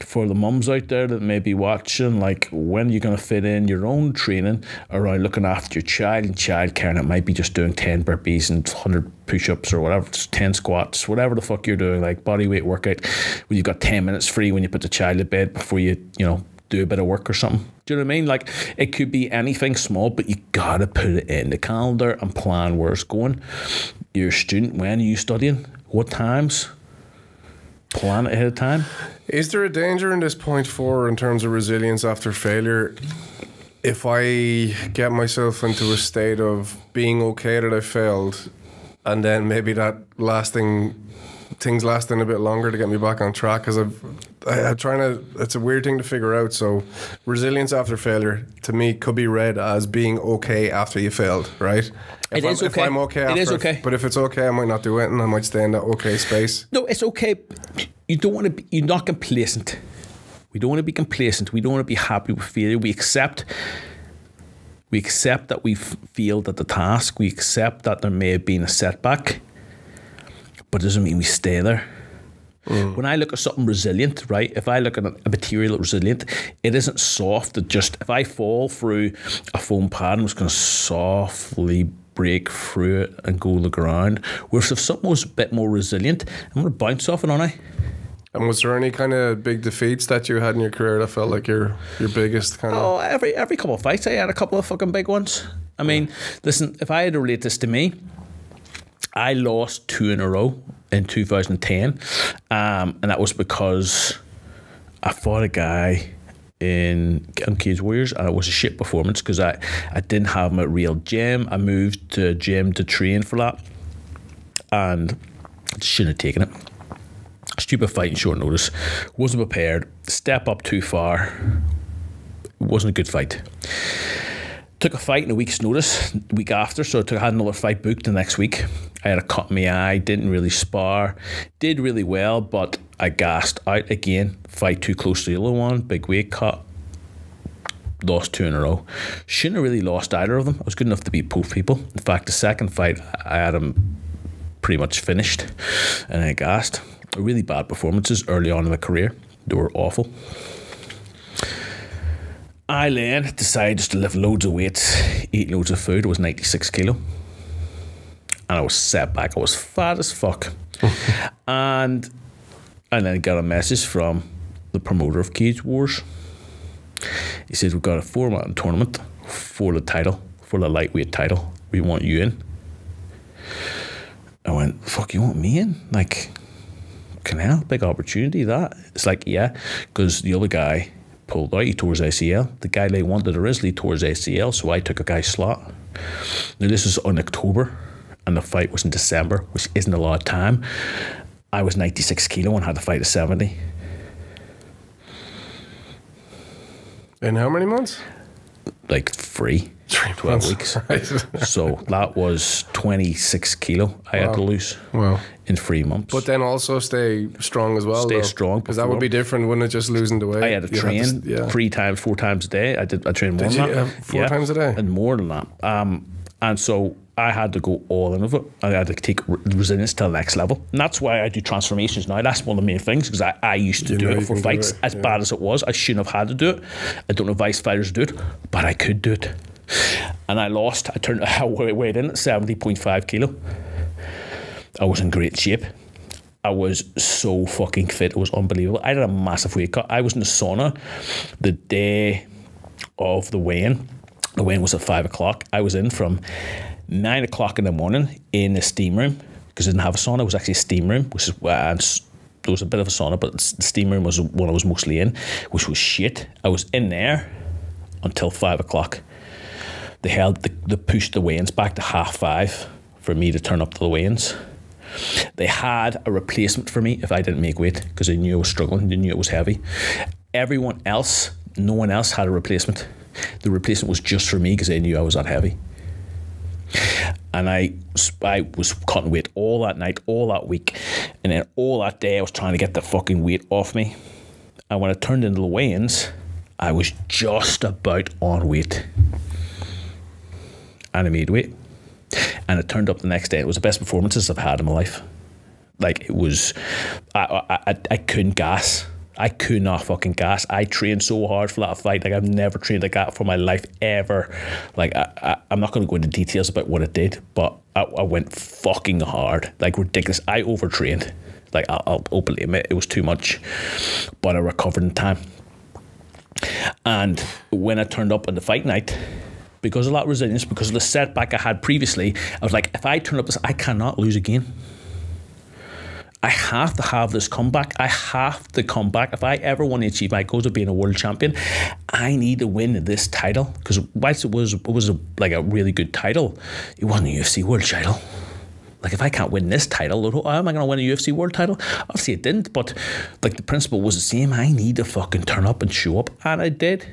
For the mums out there that may be watching, like when you're you going to fit in your own training around looking after your child and childcare? And it might be just doing 10 burpees and 100 push ups or whatever, just 10 squats, whatever the fuck you're doing, like body weight workout, where you've got 10 minutes free when you put the child to bed before you, you know, do a bit of work or something. Do you know what I mean? Like it could be anything small, but you gotta put it in the calendar and plan where it's going. You're a student, when are you studying? What times? plan it ahead of time. Is there a danger in this point four in terms of resilience after failure? If I get myself into a state of being okay that I failed, and then maybe that lasting things lasting a bit longer to get me back on track, because I've I, I'm trying to. It's a weird thing to figure out. So, resilience after failure to me could be read as being okay after you failed, right? If It I'm, is If okay. I'm okay, It after is I- okay. But if it's okay, I might not do it, and I might stay in that okay space. No, it's okay. You don't want to be. You're not complacent. We don't want to be complacent. We don't want to be happy with failure. We accept. We accept that we've failed at the task. We accept that there may have been a setback, but it doesn't mean we stay there. Mm. When I look at something resilient, right? If I look at a material that's resilient, it isn't soft. It just if I fall through a foam pad, I'm just going to softly break through it and go to the ground. Whereas if something was a bit more resilient, I'm going to bounce off it, aren't I? And was there any kind of big defeats that you had in your career that felt like your your biggest kind of? Oh, every every couple of fights, I had a couple of fucking big ones. I mean, listen, if I had to relate this to me, I lost two in a row in 2010, um, and that was because I fought a guy in on Cage Warriors, and it was a shit performance because I I didn't have my real gym. I moved to gym to train for that, and shouldn't have taken it. Stupid fight in short notice. Wasn't prepared. Step up too far. Wasn't a good fight. Took a fight in a week's notice, the week after, so I took, had another fight booked the next week. I had a cut in my eye, didn't really spar, did really well, but I gassed out again. Fight too close to the other one, big weight cut, lost two in a row. Shouldn't have really lost either of them. I was good enough to beat both people. In fact, the second fight, I had him pretty much finished, and I gassed. Really bad performances early on in my career. They were awful. I then decided just to lift loads of weights, eat loads of food. I was 96 kilo. And I was set back. I was fat as fuck. *laughs* and and then I got a message from the promoter of Cage Wars. He says, We've got a four man tournament for the title, for the lightweight title. We want you in. I went, Fuck, you want me in? Like, can canal, big opportunity that. It's like, yeah, because the other guy pulled out, he tore his ACL. The guy they wanted originally tore his ACL, so I took a guy's slot. Now, this was in October, and the fight was in December, which isn't a lot of time. I was 96 kilo and had to fight at 70. In how many months? Like three, Three 12 months. weeks. *laughs* Right. So that was 26 kilo I had to lose Wow. in three months. But then also stay strong as well. Stay though. strong because that would be different, wouldn't it? Just losing the weight. I had to have train to- yeah. three times, four times a day. I did. I trained more Did than you? that. Uh, four times a day? and more than that. Um, and so I had to go all in of it. I had to take resilience to the next level, and that's why I do transformations now. That's one of the main things because I, I used to You do it for can do fights. it, As yeah. bad as it was, I shouldn't have had to do it. I don't advise fighters do it, but I could do it. And I lost. I turned. *laughs* I weighed in at seventy point five kilo. I was in great shape. I was so fucking fit. It was unbelievable. I had a massive weight cut. I was in the sauna the day of the weigh-in. The weigh-in was at five o'clock. I was in from nine o'clock in the morning in the steam room because I didn't have a sauna. It was actually a steam room, which is and s- there was a bit of a sauna, but the steam room was the one I was mostly in, which was shit. I was in there until five o'clock. They held the, they pushed the weigh-ins back to half five for me to turn up to the weigh-ins. They had a replacement for me if I didn't make weight because they knew I was struggling. They knew it was heavy. Everyone else, no one else had a replacement. The replacement was just for me because they knew I was that heavy. And I, I was cutting weight all that night, all that week, and then all that day I was trying to get the fucking weight off me. And when I turned into the weigh-ins, I was just about on weight, and I made weight. And it turned up the next day. It was the best performances I've had in my life. Like it was, I I, I, couldn't gas. I could not fucking gas. I trained so hard for that fight. Like I've never trained like that for my life ever. Like I, I I'm not going to go into details about what it did, but I, I went fucking hard, like ridiculous. I overtrained. Like I'll, I'll openly admit it was too much, but I recovered in time. And when I turned up on the fight night, because of that resilience, because of the setback I had previously, I was like, if I turn up this, I cannot lose again. I have to have this comeback. I have to come back. If I ever want to achieve my goals of being a world champion, I need to win this title. Because whilst it was it was a, like a really good title, it wasn't a UFC world title. Like if I can't win this title, how am I going to win a UFC world title? Obviously, it didn't. But like the principle was the same. I need to fucking turn up and show up, and I did.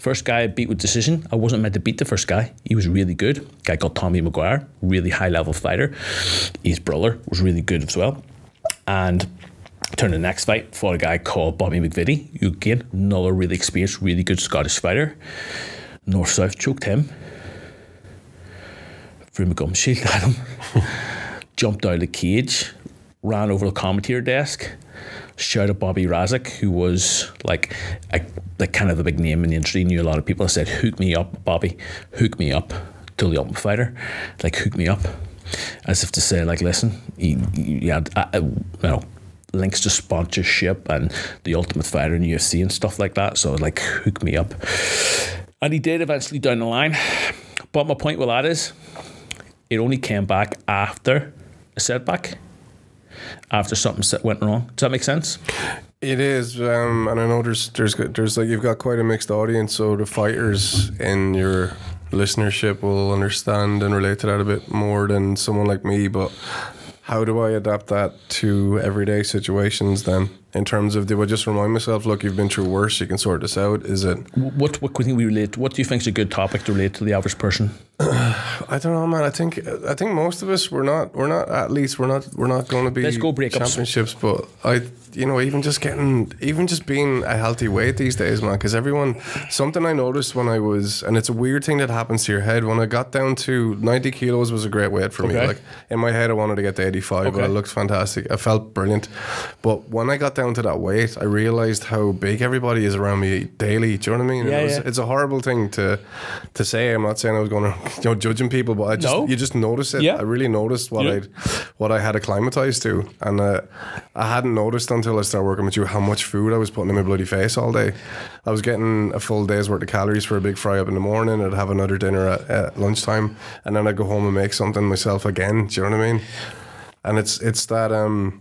First guy I beat with decision. I wasn't meant to beat the first guy. He was really good. Guy called Tommy McGuire, really high level fighter. His brother was really good as well. And turned the next fight for a guy called Bobby McVitie, who again, another really experienced, really good Scottish fighter. North South choked him. Threw my gum shield at him. *laughs* Jumped out of the cage, ran over the commentator desk, shouted Bobby Razak, who was like a, like kind of the big name in the industry, knew a lot of people. I said, "Hook me up, Bobby, hook me up." To the Ultimate Fighter, like hook me up, as if to say, like, listen, he, he had uh, uh, you know links to sponsorship and the Ultimate Fighter and UFC and stuff like that. So like, hook me up, and he did eventually down the line. But my point with that is, it only came back after a setback after something went wrong. Does that make sense? It is, um, and I know there's there's there's like you've got quite a mixed audience, so the fighters in your listenership will understand and relate to that a bit more than someone like me. But how do I adapt that to everyday situations then? In terms of, do I just remind myself, look, you've been through worse, you can sort this out? Is it? What what can we relate? What do you think is a good topic to relate to the average person? *sighs* I don't know, man. I think I think most of us we're not we're not at least we're not we're not going to be Let's go breakups. championships, but I you know even just getting even just being a healthy weight these days, man. Because everyone something I noticed when I was and it's a weird thing that happens to your head when I got down to ninety kilos was a great weight for me. Like in my head, I wanted to get to eighty five, but Okay. it looked fantastic. I felt brilliant, but when I got down to that weight, I realized how big everybody is around me daily. Do you know what I mean? Yeah, it was, yeah. It's a horrible thing to to say. I'm not saying I was going to you know judging people, but I just No. you just notice it. Yeah. I really noticed what Yeah. I what I had acclimatized to, and uh, I hadn't noticed until I started working with you how much food I was putting in my bloody face all day. I was getting a full day's worth of calories for a big fry up in the morning. I'd have another dinner at, at lunchtime, and then I'd go home and make something myself again. Do you know what I mean? And it's it's that um.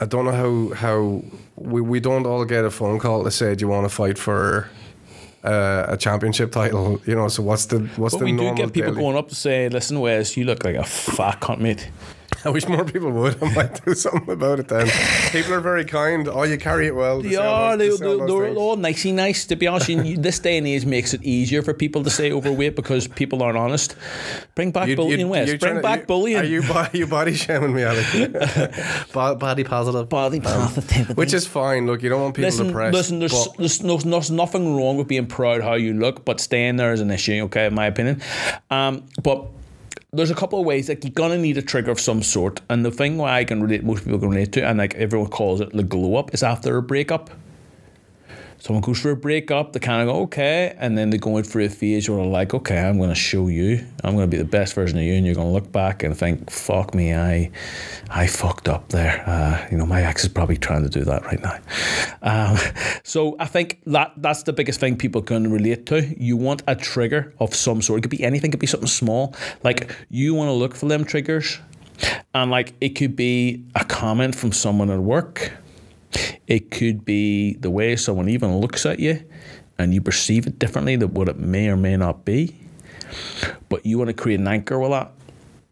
I don't know how how we, we don't all get a phone call to say, "Do you want to fight for uh, a championship title?" You know. So what's the what's But the we do get people daily- going up to say, "Listen, Wes, you look like a fat cunt, mate." *laughs* I wish more people would. I might do something about it then. People are very kind. Oh, you carry it well. They are. They, they, they're things. all nicey nice. To be honest, you, you- this day and age makes it easier for people to say overweight because people aren't honest. Bring back You- bullying, you- Wes. you're Bring trying to- back you- bullying. Are you, *laughs* bo- you body shaming me, Alex? *laughs* Body positive. body positivity? Which is fine. Look, you don't want people Listen, depressed. listen. There's, but- there's, no, there's nothing wrong with being proud how you look, but staying there is an issue. Okay, in my opinion. Um, but there's a couple of ways like you're gonna need a trigger of some sort, and the thing why I can relate, most people can relate to, and like everyone calls it the glow up, is after a breakup. Someone goes through a breakup, they kind of go, okay, and then they go in for a phase where they're like, okay, I'm going to show you, I'm going to be the best version of you, and you're going to look back and think, fuck me, I, I fucked up there. Uh, you know, my ex is probably trying to do that right now. Um, so I think that that's the biggest thing people can relate to. You want a trigger of some sort. It could be anything. It could be something small. Like you want to look for them triggers, and like it could be a comment from someone at work. It could be the way someone even looks at you and you perceive it differently than what it may or may not be. But you want to create an anchor with that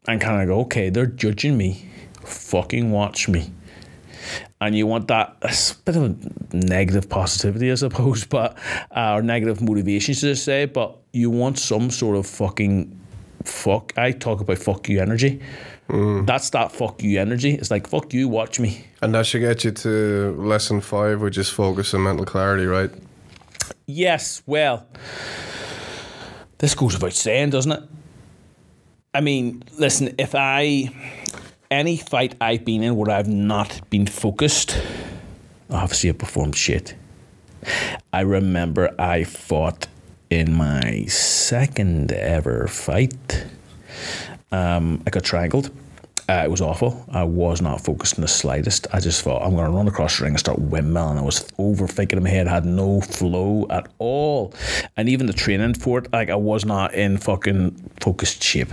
and kind of go, okay, they're judging me. Fucking watch me. And you want that a bit of negative positivity, I suppose, *laughs* but uh, or negative motivation, should I say? But you want some sort of fucking fuck. I talk about fuck you energy. Mm. That's that fuck you energy. It's like fuck you, watch me. and that should get you to lesson five, which is focus and mental clarity, right? Yes, well, this goes without saying, doesn't it? I mean, listen, if I, any fight I've been in where I've not been focused, obviously I performed shit. I remember I fought in my second ever fight. Um, I got triangled. Uh, it was awful. I was not focused in the slightest. I just thought I'm going to run across the ring and start windmilling. I was overthinking in my head. I had no flow at all, and even the training for it, like I was not in fucking focused shape.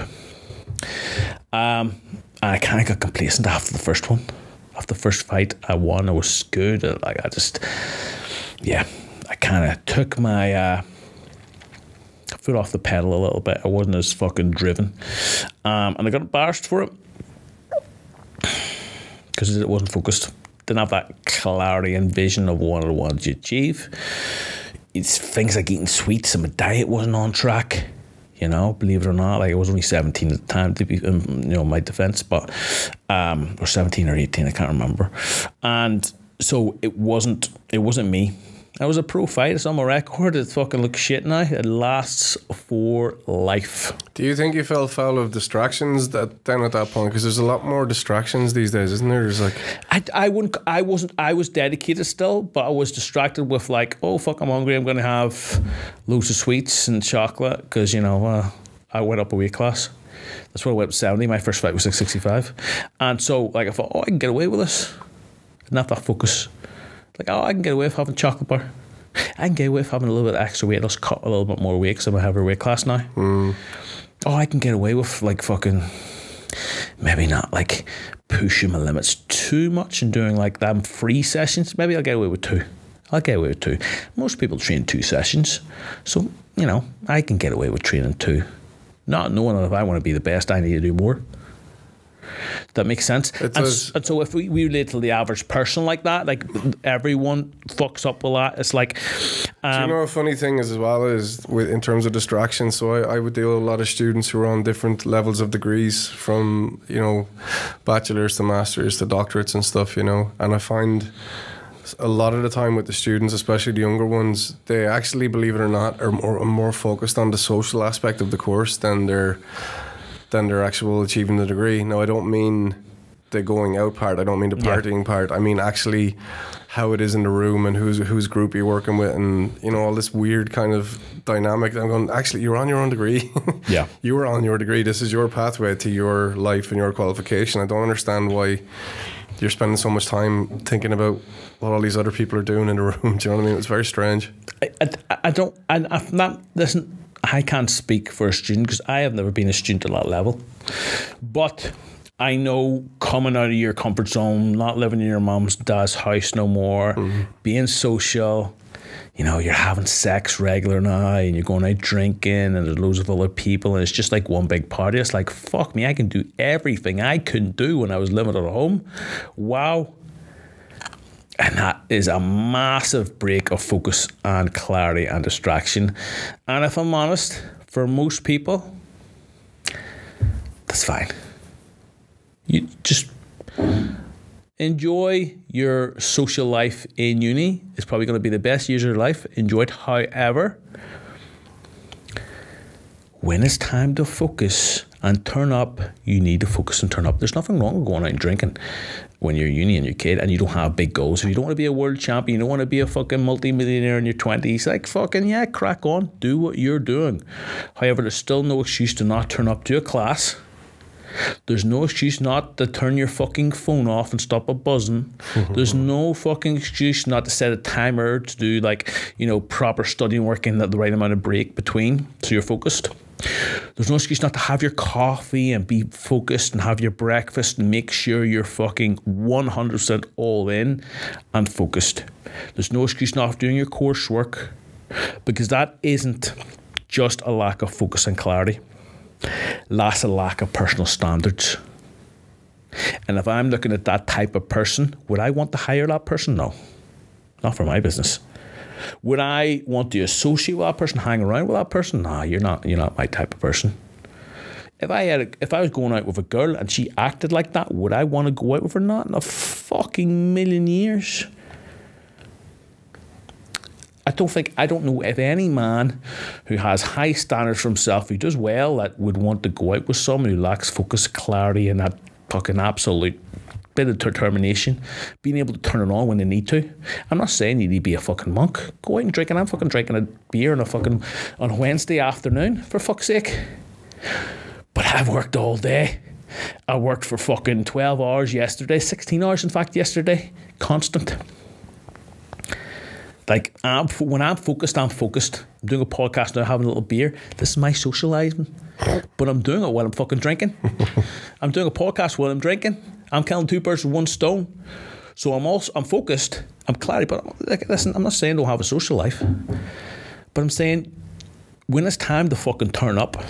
Um, I kind of got complacent after the first one. After the first fight, I won. I was good. Like I just, yeah, I kind of took my uh, foot off the pedal a little bit. I wasn't as fucking driven, um, and I got embarrassed for it because it wasn't focused. Didn't have that clarity and vision of what I wanted to achieve. It's things like eating sweets and my diet wasn't on track. You know, believe it or not, like I was only seventeen at the time to be, um, you know, my defense, but um, or seventeen or eighteen, I can't remember. And so it wasn't, it wasn't me. I was a pro fighter. It's on my record. It fucking looks shit now. It lasts for life. Do you think you fell foul of distractions that then at that point? Because there's a lot more distractions these days, isn't there? There's like, I, I wouldn't I wasn't I was dedicated still, but I was distracted with like, oh fuck, I'm hungry. I'm gonna have loads of sweets and chocolate because you know uh, I went up a weight class. That's where I went up to seventy. My first fight was like sixty five, and so like I thought, oh, I can get away with this. Didn't that focus. Like oh, I can get away with having chocolate bar. I can get away with having a little bit extra weight. Let's cut a little bit more weight because I'm a heavier weight class now. Mm. Oh, I can get away with like fucking maybe not like pushing my limits too much and doing like them free sessions. Maybe I'll get away with two. I'll get away with two. Most people train two sessions. So, you know, I can get away with training two. Not knowing that if I want to be the best, I need to do more. That makes sense. And, s- and so if we, we relate to the average person like that, like everyone fucks up with that. It's like, Do um, you know a funny thing is as well is with in terms of distractions. So I, I would deal with a lot of students who are on different levels of degrees, from you know, bachelors to masters to doctorates and stuff. You know, and I find a lot of the time with the students, especially the younger ones, they actually, believe it or not, are more, are more focused on the social aspect of the course than their than their actual achieving the degree. Now, I don't mean the going out part. I don't mean the Yeah. partying part. I mean actually how it is in the room and who's whose group you're working with, and you know all this weird kind of dynamic. I'm going. Actually, you're on your own degree. *laughs* Yeah. you were on your degree. This is your pathway to your life and your qualification. I don't understand why you're spending so much time thinking about what all these other people are doing in the *laughs* room. Do you know what I mean? It's very strange. I, I, I don't, I, I'm not, listen, I can't speak for a student because I have never been a student at that level. But I know coming out of your comfort zone, not living in your mom's dad's house no more, mm-hmm. being social, you know, you're having sex regular now and you're going out drinking and there's loads of other people and it's just like one big party. It's like, fuck me, I can do everything I couldn't do when I was living at home. Wow. And that is a massive break of focus and clarity and distraction. And if I'm honest, for most people, that's fine. You just enjoy your social life in uni. It's probably going to be the best years of your life. Enjoy it. However, when it's time to focus and turn up, you need to focus and turn up. There's nothing wrong with going out and drinking when you're uni and you're a kid and you don't have big goals. If you don't want to be a world champion, you don't want to be a fucking multimillionaire in your 20s, like fucking yeah, crack on, do what you're doing. However, there's still no excuse to not turn up to a class. There's no excuse not to turn your fucking phone off and stop it buzzing. *laughs* There's no fucking excuse not to set a timer to do like, you know, proper studying work in the right amount of break between so you're focused. There's no excuse not to have your coffee and be focused and have your breakfast and make sure you're fucking 100% all in and focused. There's no excuse not doing your coursework because that isn't just a lack of focus and clarity. That's a lack of personal standards. And if I'm looking at that type of person, would I want to hire that person? No, not for my business. Would I want to associate with that person, hang around with that person? Nah, you're not. You're not my type of person. If I had, a, if I was going out with a girl and she acted like that, would I want to go out with her? Not in a fucking million years. I don't think I don't know if any man who has high standards for himself, who does well, that would want to go out with someone who lacks focus, clarity, and that fucking absolute bit of determination, being able to turn it on when they need to. I'm not saying you need to be a fucking monk. Go out and drink, and I'm fucking drinking a beer on a fucking on a Wednesday afternoon for fuck's sake. But I've worked all day. I worked for fucking 12 hours yesterday, 16 hours in fact yesterday, constant. Like I'm, when I'm focused, I'm focused. I'm doing a podcast now, having a little beer. This is my socializing, but I'm doing it while I'm fucking drinking. *laughs* I'm doing a podcast while I'm drinking. I'm killing two birds with one stone. So I'm also I'm focused. I'm clarity, but like, listen, I'm not saying don't have a social life, but I'm saying when it's time to fucking turn up,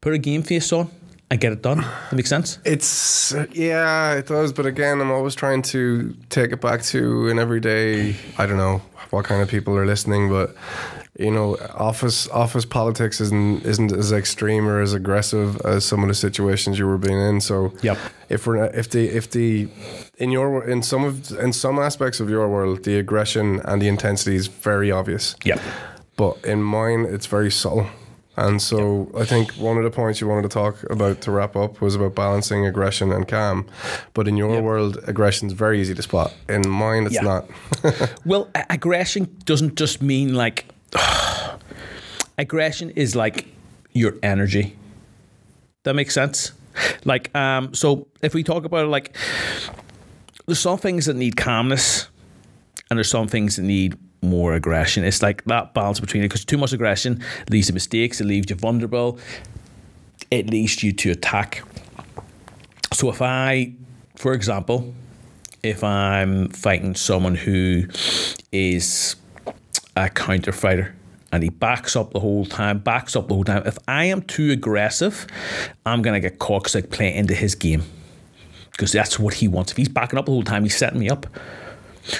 put a game face on and get it done. Does that makes sense. It's yeah, it does. But again, I'm always trying to take it back to an everyday. I don't know what kind of people are listening, but you know, office office politics isn't isn't as extreme or as aggressive as some of the situations you were being in. So Yep. if we're if the if the in your in some of in some aspects of your world, the aggression and the intensity is very obvious. Yep. But in mine, it's very subtle. And so I think one of the points you wanted to talk about to wrap up was about balancing aggression and calm. But in your world, aggression is very easy to spot. In mine, it's Yeah. not. *laughs* Well, aggression doesn't just mean like *sighs* aggression is like your energy. That makes sense. Like, um, so if we talk about it, like, there's some things that need calmness, and there's some things that need more aggression. It's like that balance between it because too much aggression leads to mistakes. It leaves you vulnerable. It leads you to attack. So if I, for example, if I'm fighting someone who is a counter fighter and he backs up the whole time, backs up the whole time, if I am too aggressive, I'm going to get caught 'cause I play into his game because that's what he wants. If he's backing up the whole time, he's setting me up.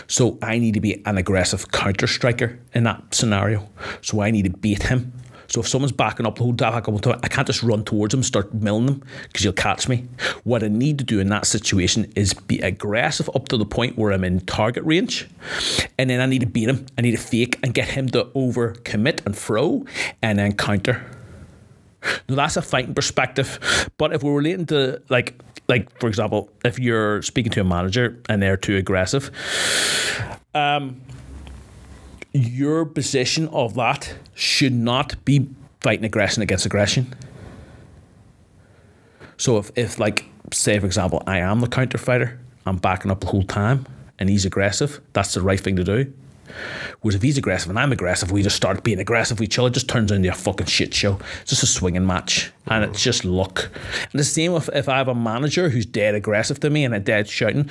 So I need to be an aggressive counter striker in that scenario. So I need to bait him. So if someone's backing up the whole up, I can't just run towards them, start milling them because you'll catch me. What I need to do in that situation is be aggressive up to the point where I'm in target range, and then I need to beat him. I need to fake and get him to over commit and throw, and then counter. Now that's a fighting perspective. But if we're relating to like like for example, if you're speaking to a manager and they're too aggressive, um, your position of that should not be fighting aggression against aggression. So if, if like say for example, I am the counter fighter, I'm backing up the whole time and he's aggressive, that's the right thing to do. Whereas if he's aggressive and I'm aggressive, we just start being aggressive with each other. It just turns into a fucking shit show. It's just a swinging match, and it's just luck. And the same if, if I have a manager who's dead aggressive to me and a dead shouting.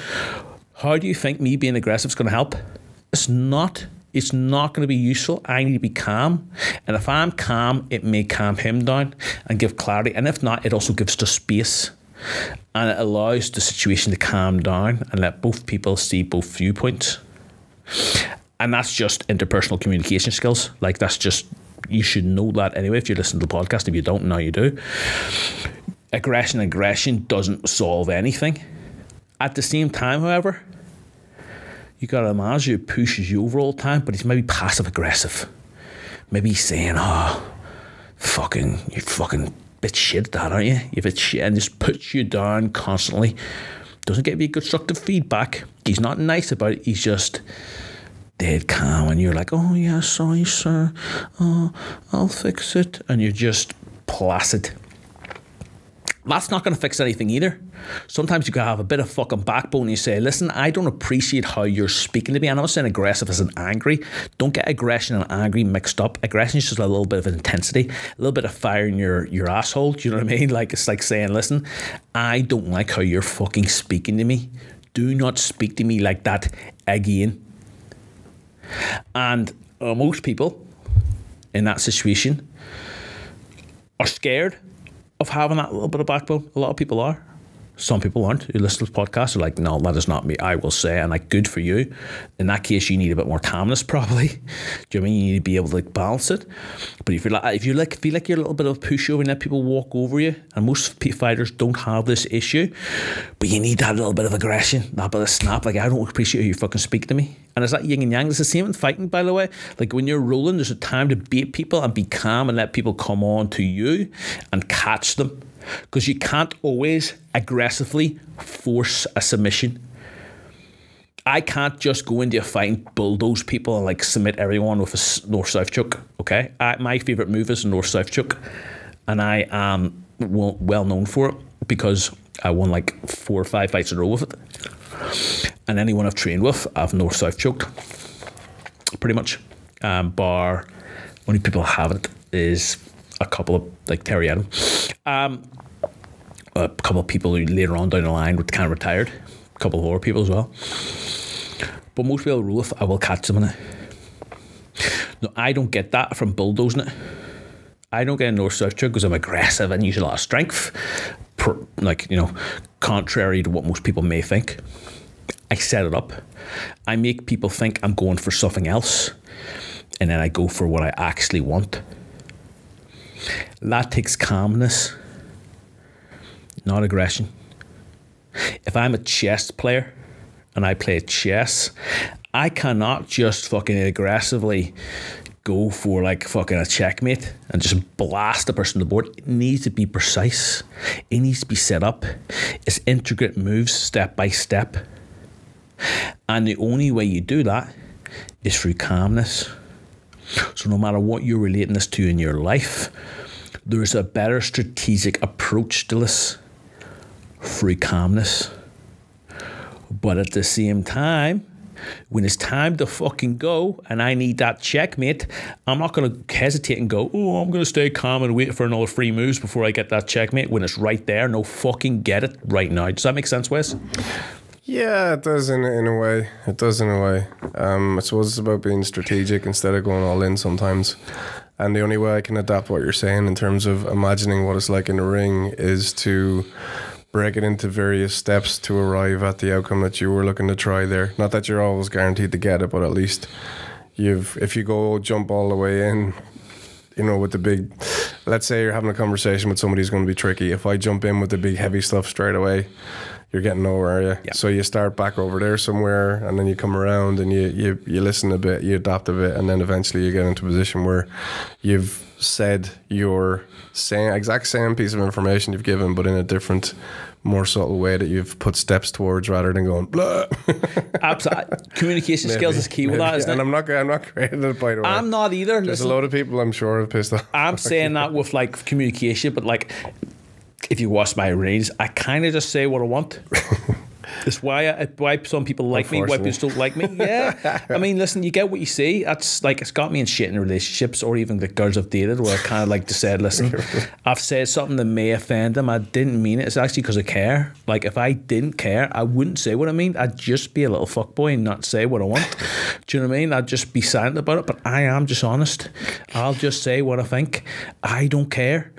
How do you think me being aggressive is going to help? It's not. It's not going to be useful. I need to be calm, and if I'm calm, it may calm him down and give clarity. And if not, it also gives the space and it allows the situation to calm down and let both people see both viewpoints and that's just interpersonal communication skills. Like that's just you should know that anyway. If you listen to the podcast, if you don't, now you do. Aggression, aggression doesn't solve anything. At the same time, however, you got a manager who pushes you over all the time, but he's maybe passive aggressive. Maybe he's saying, "Oh, fucking, you fucking bit shit at that, aren't you? You bit shit," and just puts you down constantly. Doesn't give you constructive feedback. He's not nice about it. He's just dead calm and you're like, oh yeah, sorry, sir. Oh, I'll fix it. And you're just placid. That's not going to fix anything either. Sometimes you can have a bit of fucking backbone and you say, listen, I don't appreciate how you're speaking to me. And I'm not saying aggressive as an angry. Don't get aggression and angry mixed up. Aggression is just a little bit of intensity, a little bit of fire in your, your asshole. Do you know what I mean? *laughs* Like, it's like saying, listen, I don't like how you're fucking speaking to me. Do not speak to me like that again. And uh, most people in that situation are scared of having that little bit of backbone. A lot of people are. Some people aren't. Who listen to the podcast are like, no, that is not me. I will say, and like, good for you. In that case, you need a bit more calmness, *laughs* probably. Do you know I mean? You need to be able to like, balance it. But if you're like, if you like, feel like you're a little bit of a pushover and let people walk over you, and most fighters don't have this issue, but you need that little bit of aggression, that bit of snap. Like, I don't appreciate how you fucking speak to me. And it's that yin and yang. It's the same in fighting, by the way. Like when you're rolling, there's a time to beat people and be calm and let people come on to you and catch them. Because you can't always aggressively force a submission. I can't just go into a fight and bulldoze people and like submit everyone with a north south choke. Okay, I, my favorite move is north south choke, and I am well, known for it because I won like four or five fights in a row with it. And anyone I've trained with, I've north south choked. pretty much. Um, bar only people haven't is a couple of like Terry Adam, um, a couple of people who later on down the line would kind of retired, a couple of other people as well. But most people rule if I will catch them in it. No, I don't get that from bulldozing it. I don't get a North South because I'm aggressive and use a lot of strength, like you know, contrary to what most people may think. I set it up. I make people think I'm going for something else, and then I go for what I actually want. That takes calmness, not aggression. If I'm a chess player and I play chess, I cannot just fucking aggressively go for like fucking a checkmate and just blast the person on the board. It needs to be precise. It needs to be set up. It's intricate moves step by step. And the only way you do that is through calmness. So no matter what you're relating this to in your life, there's a better strategic approach to this through calmness. But at the same time, when it's time to fucking go and I need that checkmate, I'm not going to hesitate and go, oh, I'm going to stay calm and wait for another three moves before I get that checkmate when it's right there. No fucking get it right now. Does that make sense, Wes? Yeah, it does in, in a way. It does in a way. Um, I suppose it's about being strategic instead of going all in sometimes. And the only way I can adapt what you're saying in terms of imagining what it's like in the ring is to break it into various steps to arrive at the outcome that you were looking to try there. Not that you're always guaranteed to get it, but at least you've if you go jump all the way in, you know, with the big let's say you're having a conversation with somebody who's going to be tricky. If I jump in with the big heavy stuff straight away, you're getting nowhere, yeah. yeah. So you start back over there somewhere, and then you come around and you, you you listen a bit, you adapt a bit, and then eventually you get into a position where you've said your same exact same piece of information you've given, but in a different, more subtle way that you've put steps towards rather than going blah. *laughs* Absolutely, communication maybe, skills is key maybe. with that, isn't and it? I'm not I'm not great at it by the way. I'm not either. There's Listen, a lot of people I'm sure have pissed off. I'm *laughs* saying that with like communication, but like if you watch my range, I kind of just say what I want. *laughs* It's why I, why some people like me, why people don't like me. Yeah, *laughs* I mean, listen, you get what you see. That's like it's got me in shit in relationships, or even the girls I've dated, where I kind of like to say, listen, *laughs* I've said something that may offend them. I didn't mean it. It's actually because I care. Like if I didn't care, I wouldn't say what I mean. I'd just be a little fuckboy and not say what I want. *laughs* Do you know what I mean? I'd just be silent about it. But I am just honest. I'll just say what I think. I don't care,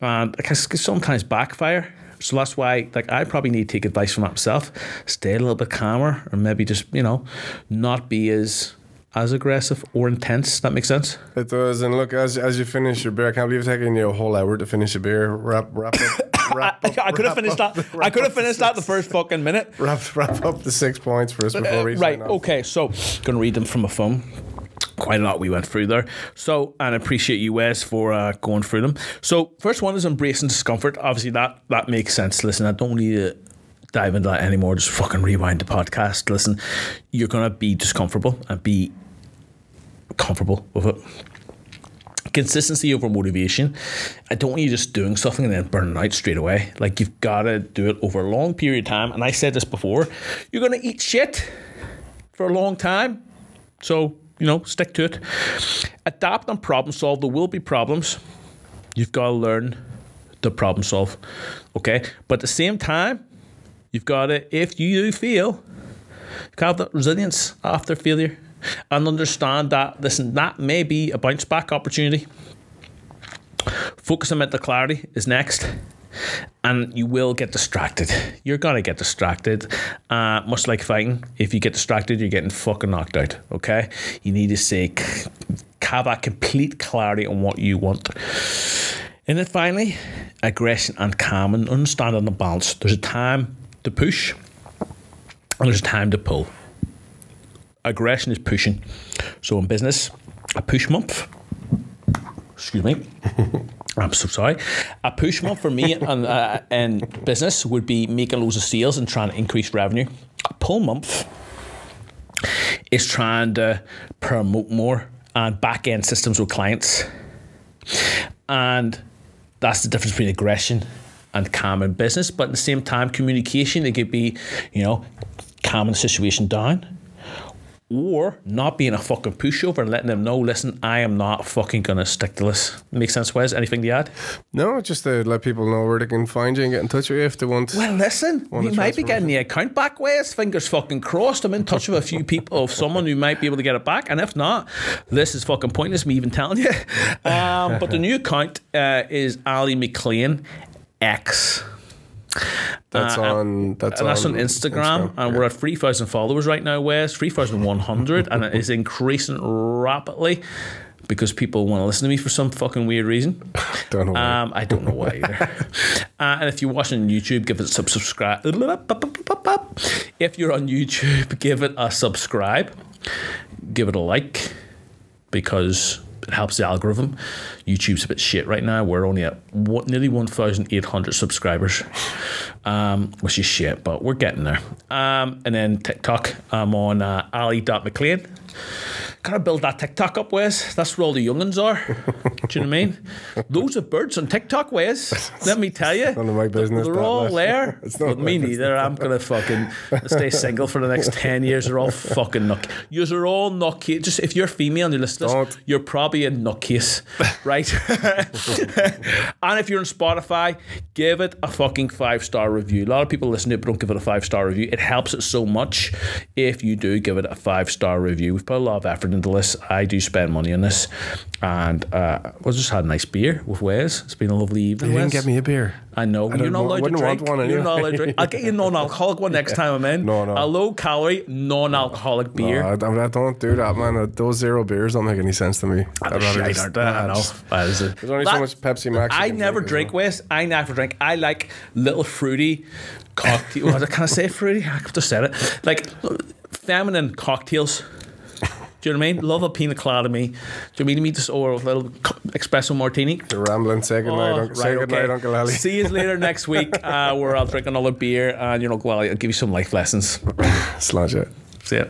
and it can sometimes backfire. So that's why, like, I probably need to take advice from myself, stay a little bit calmer, or maybe just, you know, not be as as aggressive or intense. That makes sense. It does. And look, as as you finish your beer, I can't believe it's taking you a whole hour to finish a beer. Wrap wrap up. *coughs* Wrap up, I could have finished up, that. I could have finished that the first fucking minute. *laughs* Wrap wrap up the six points for us before we. Uh, right. Okay. So, gonna read them from a phone quite a lot we went through there. So, and I appreciate you, Wes, for uh, going through them. So, first one is embracing discomfort. Obviously, that that makes sense. Listen, I don't need to dive into that anymore. Just fucking rewind the podcast. Listen, you're gonna be discomfortable and be comfortable with it. Consistency over motivation. I don't want you just doing something and then burning out straight away. Like you've got to do it over a long period of time. And I said this before. You're gonna eat shit for a long time. So you know, stick to it. Adapt and problem solve. There will be problems. You've got to learn to problem solve. Okay. But at the same time, you've got to, if you do fail, have that resilience after failure and understand that, listen, that may be a bounce back opportunity. Focus on mental clarity is next and you will get distracted. You're gonna get distracted. Uh, much like fighting, if you get distracted, you're getting fucking knocked out. Okay, you need to say have a complete clarity on what you want. And then finally, aggression and calm and understanding the balance. There's a time to push, and there's a time to pull. Aggression is pushing. So in business, a push month. Excuse me. *laughs* I'm so sorry. A push month for me *laughs* and uh, in business would be making loads of sales and trying to increase revenue. A pull month is trying to promote more and back end systems with clients. And that's the difference between aggression and calm in business. But at the same time, communication, it could be, you know, calming the situation down or not being a fucking pushover and letting them know, listen, I am not fucking gonna stick to this. Make sense, Wes? Anything to add? No, just to let people know where they can find you and get in touch with you if they want. Well, listen, Want we might be getting the account back, Wes. Fingers fucking crossed. I'm in touch with a few people of someone who might be able to get it back, and if not, this is fucking pointless. Me even telling you. Um, but the new account uh, is Ali Maclean X. that's uh, on. That's and on that's on Instagram, and we're at 3,000 followers right now, Wes. 3,100, and it is increasing rapidly because people want to listen to me for some fucking weird reason. *laughs* Don't know. why. Um, I don't know why either. *laughs* uh, and if you're watching YouTube, give it a sub- subscribe. If you're on YouTube, give it a subscribe. Give it a like because it helps the algorithm. YouTube's a bit shit right now. We're only at what, nearly 1,800 subscribers, um, which is shit, but we're getting there. Um, and then TikTok, I'm on uh, Ali.Maclean. Gotta build that TikTok up, Wes. That's where all the youngins are. Do you know what I mean? *laughs* Loads of birds on TikTok, Wes. Let me tell you. None of my business, They're all much. there. *laughs* It's not But me business. neither. I'm gonna fucking stay single for the next *laughs* ten years. They're all fucking. Yous are all nutcase. Just if you're female and you're listening, you're probably a nutcase, right? and if you're on Spotify, give it a fucking five star review. A lot of people listen to it but don't give it a five star review. It helps it so much if you do give it a five star review. We've put a lot of effort into this. I do spend money on this, and uh, we just had a nice beer with Wes. It's been a lovely evening. you didn't Wes. get me a beer. I know. You're don't not allowed to drink. one You're not allowed to drink. I'll get you a non-alcoholic one next time I'm in. *laughs* No, no. A low-calorie, non-alcoholic beer. No, I, I don't do that, man. Uh, Those zero beers don't make any sense to me. Ah, I'd rather just-? I know. just- That is it. There's only That- so much Pepsi Max. I never drink, well. Wes. I never drink. I like little fruity cocktail. *laughs* can I say fruity? I have just said it. Like feminine cocktails. Do you know what I mean? Love a pina colada me. Do you mean me just or a little espresso martini? You're rambling. Say goodnight. Oh, Uncle, say goodnight, Uncle Ali. See you later *laughs* next week, uh, where I'll drink another beer and you know, well, I'll give you some life lessons. Sludge it. See ya.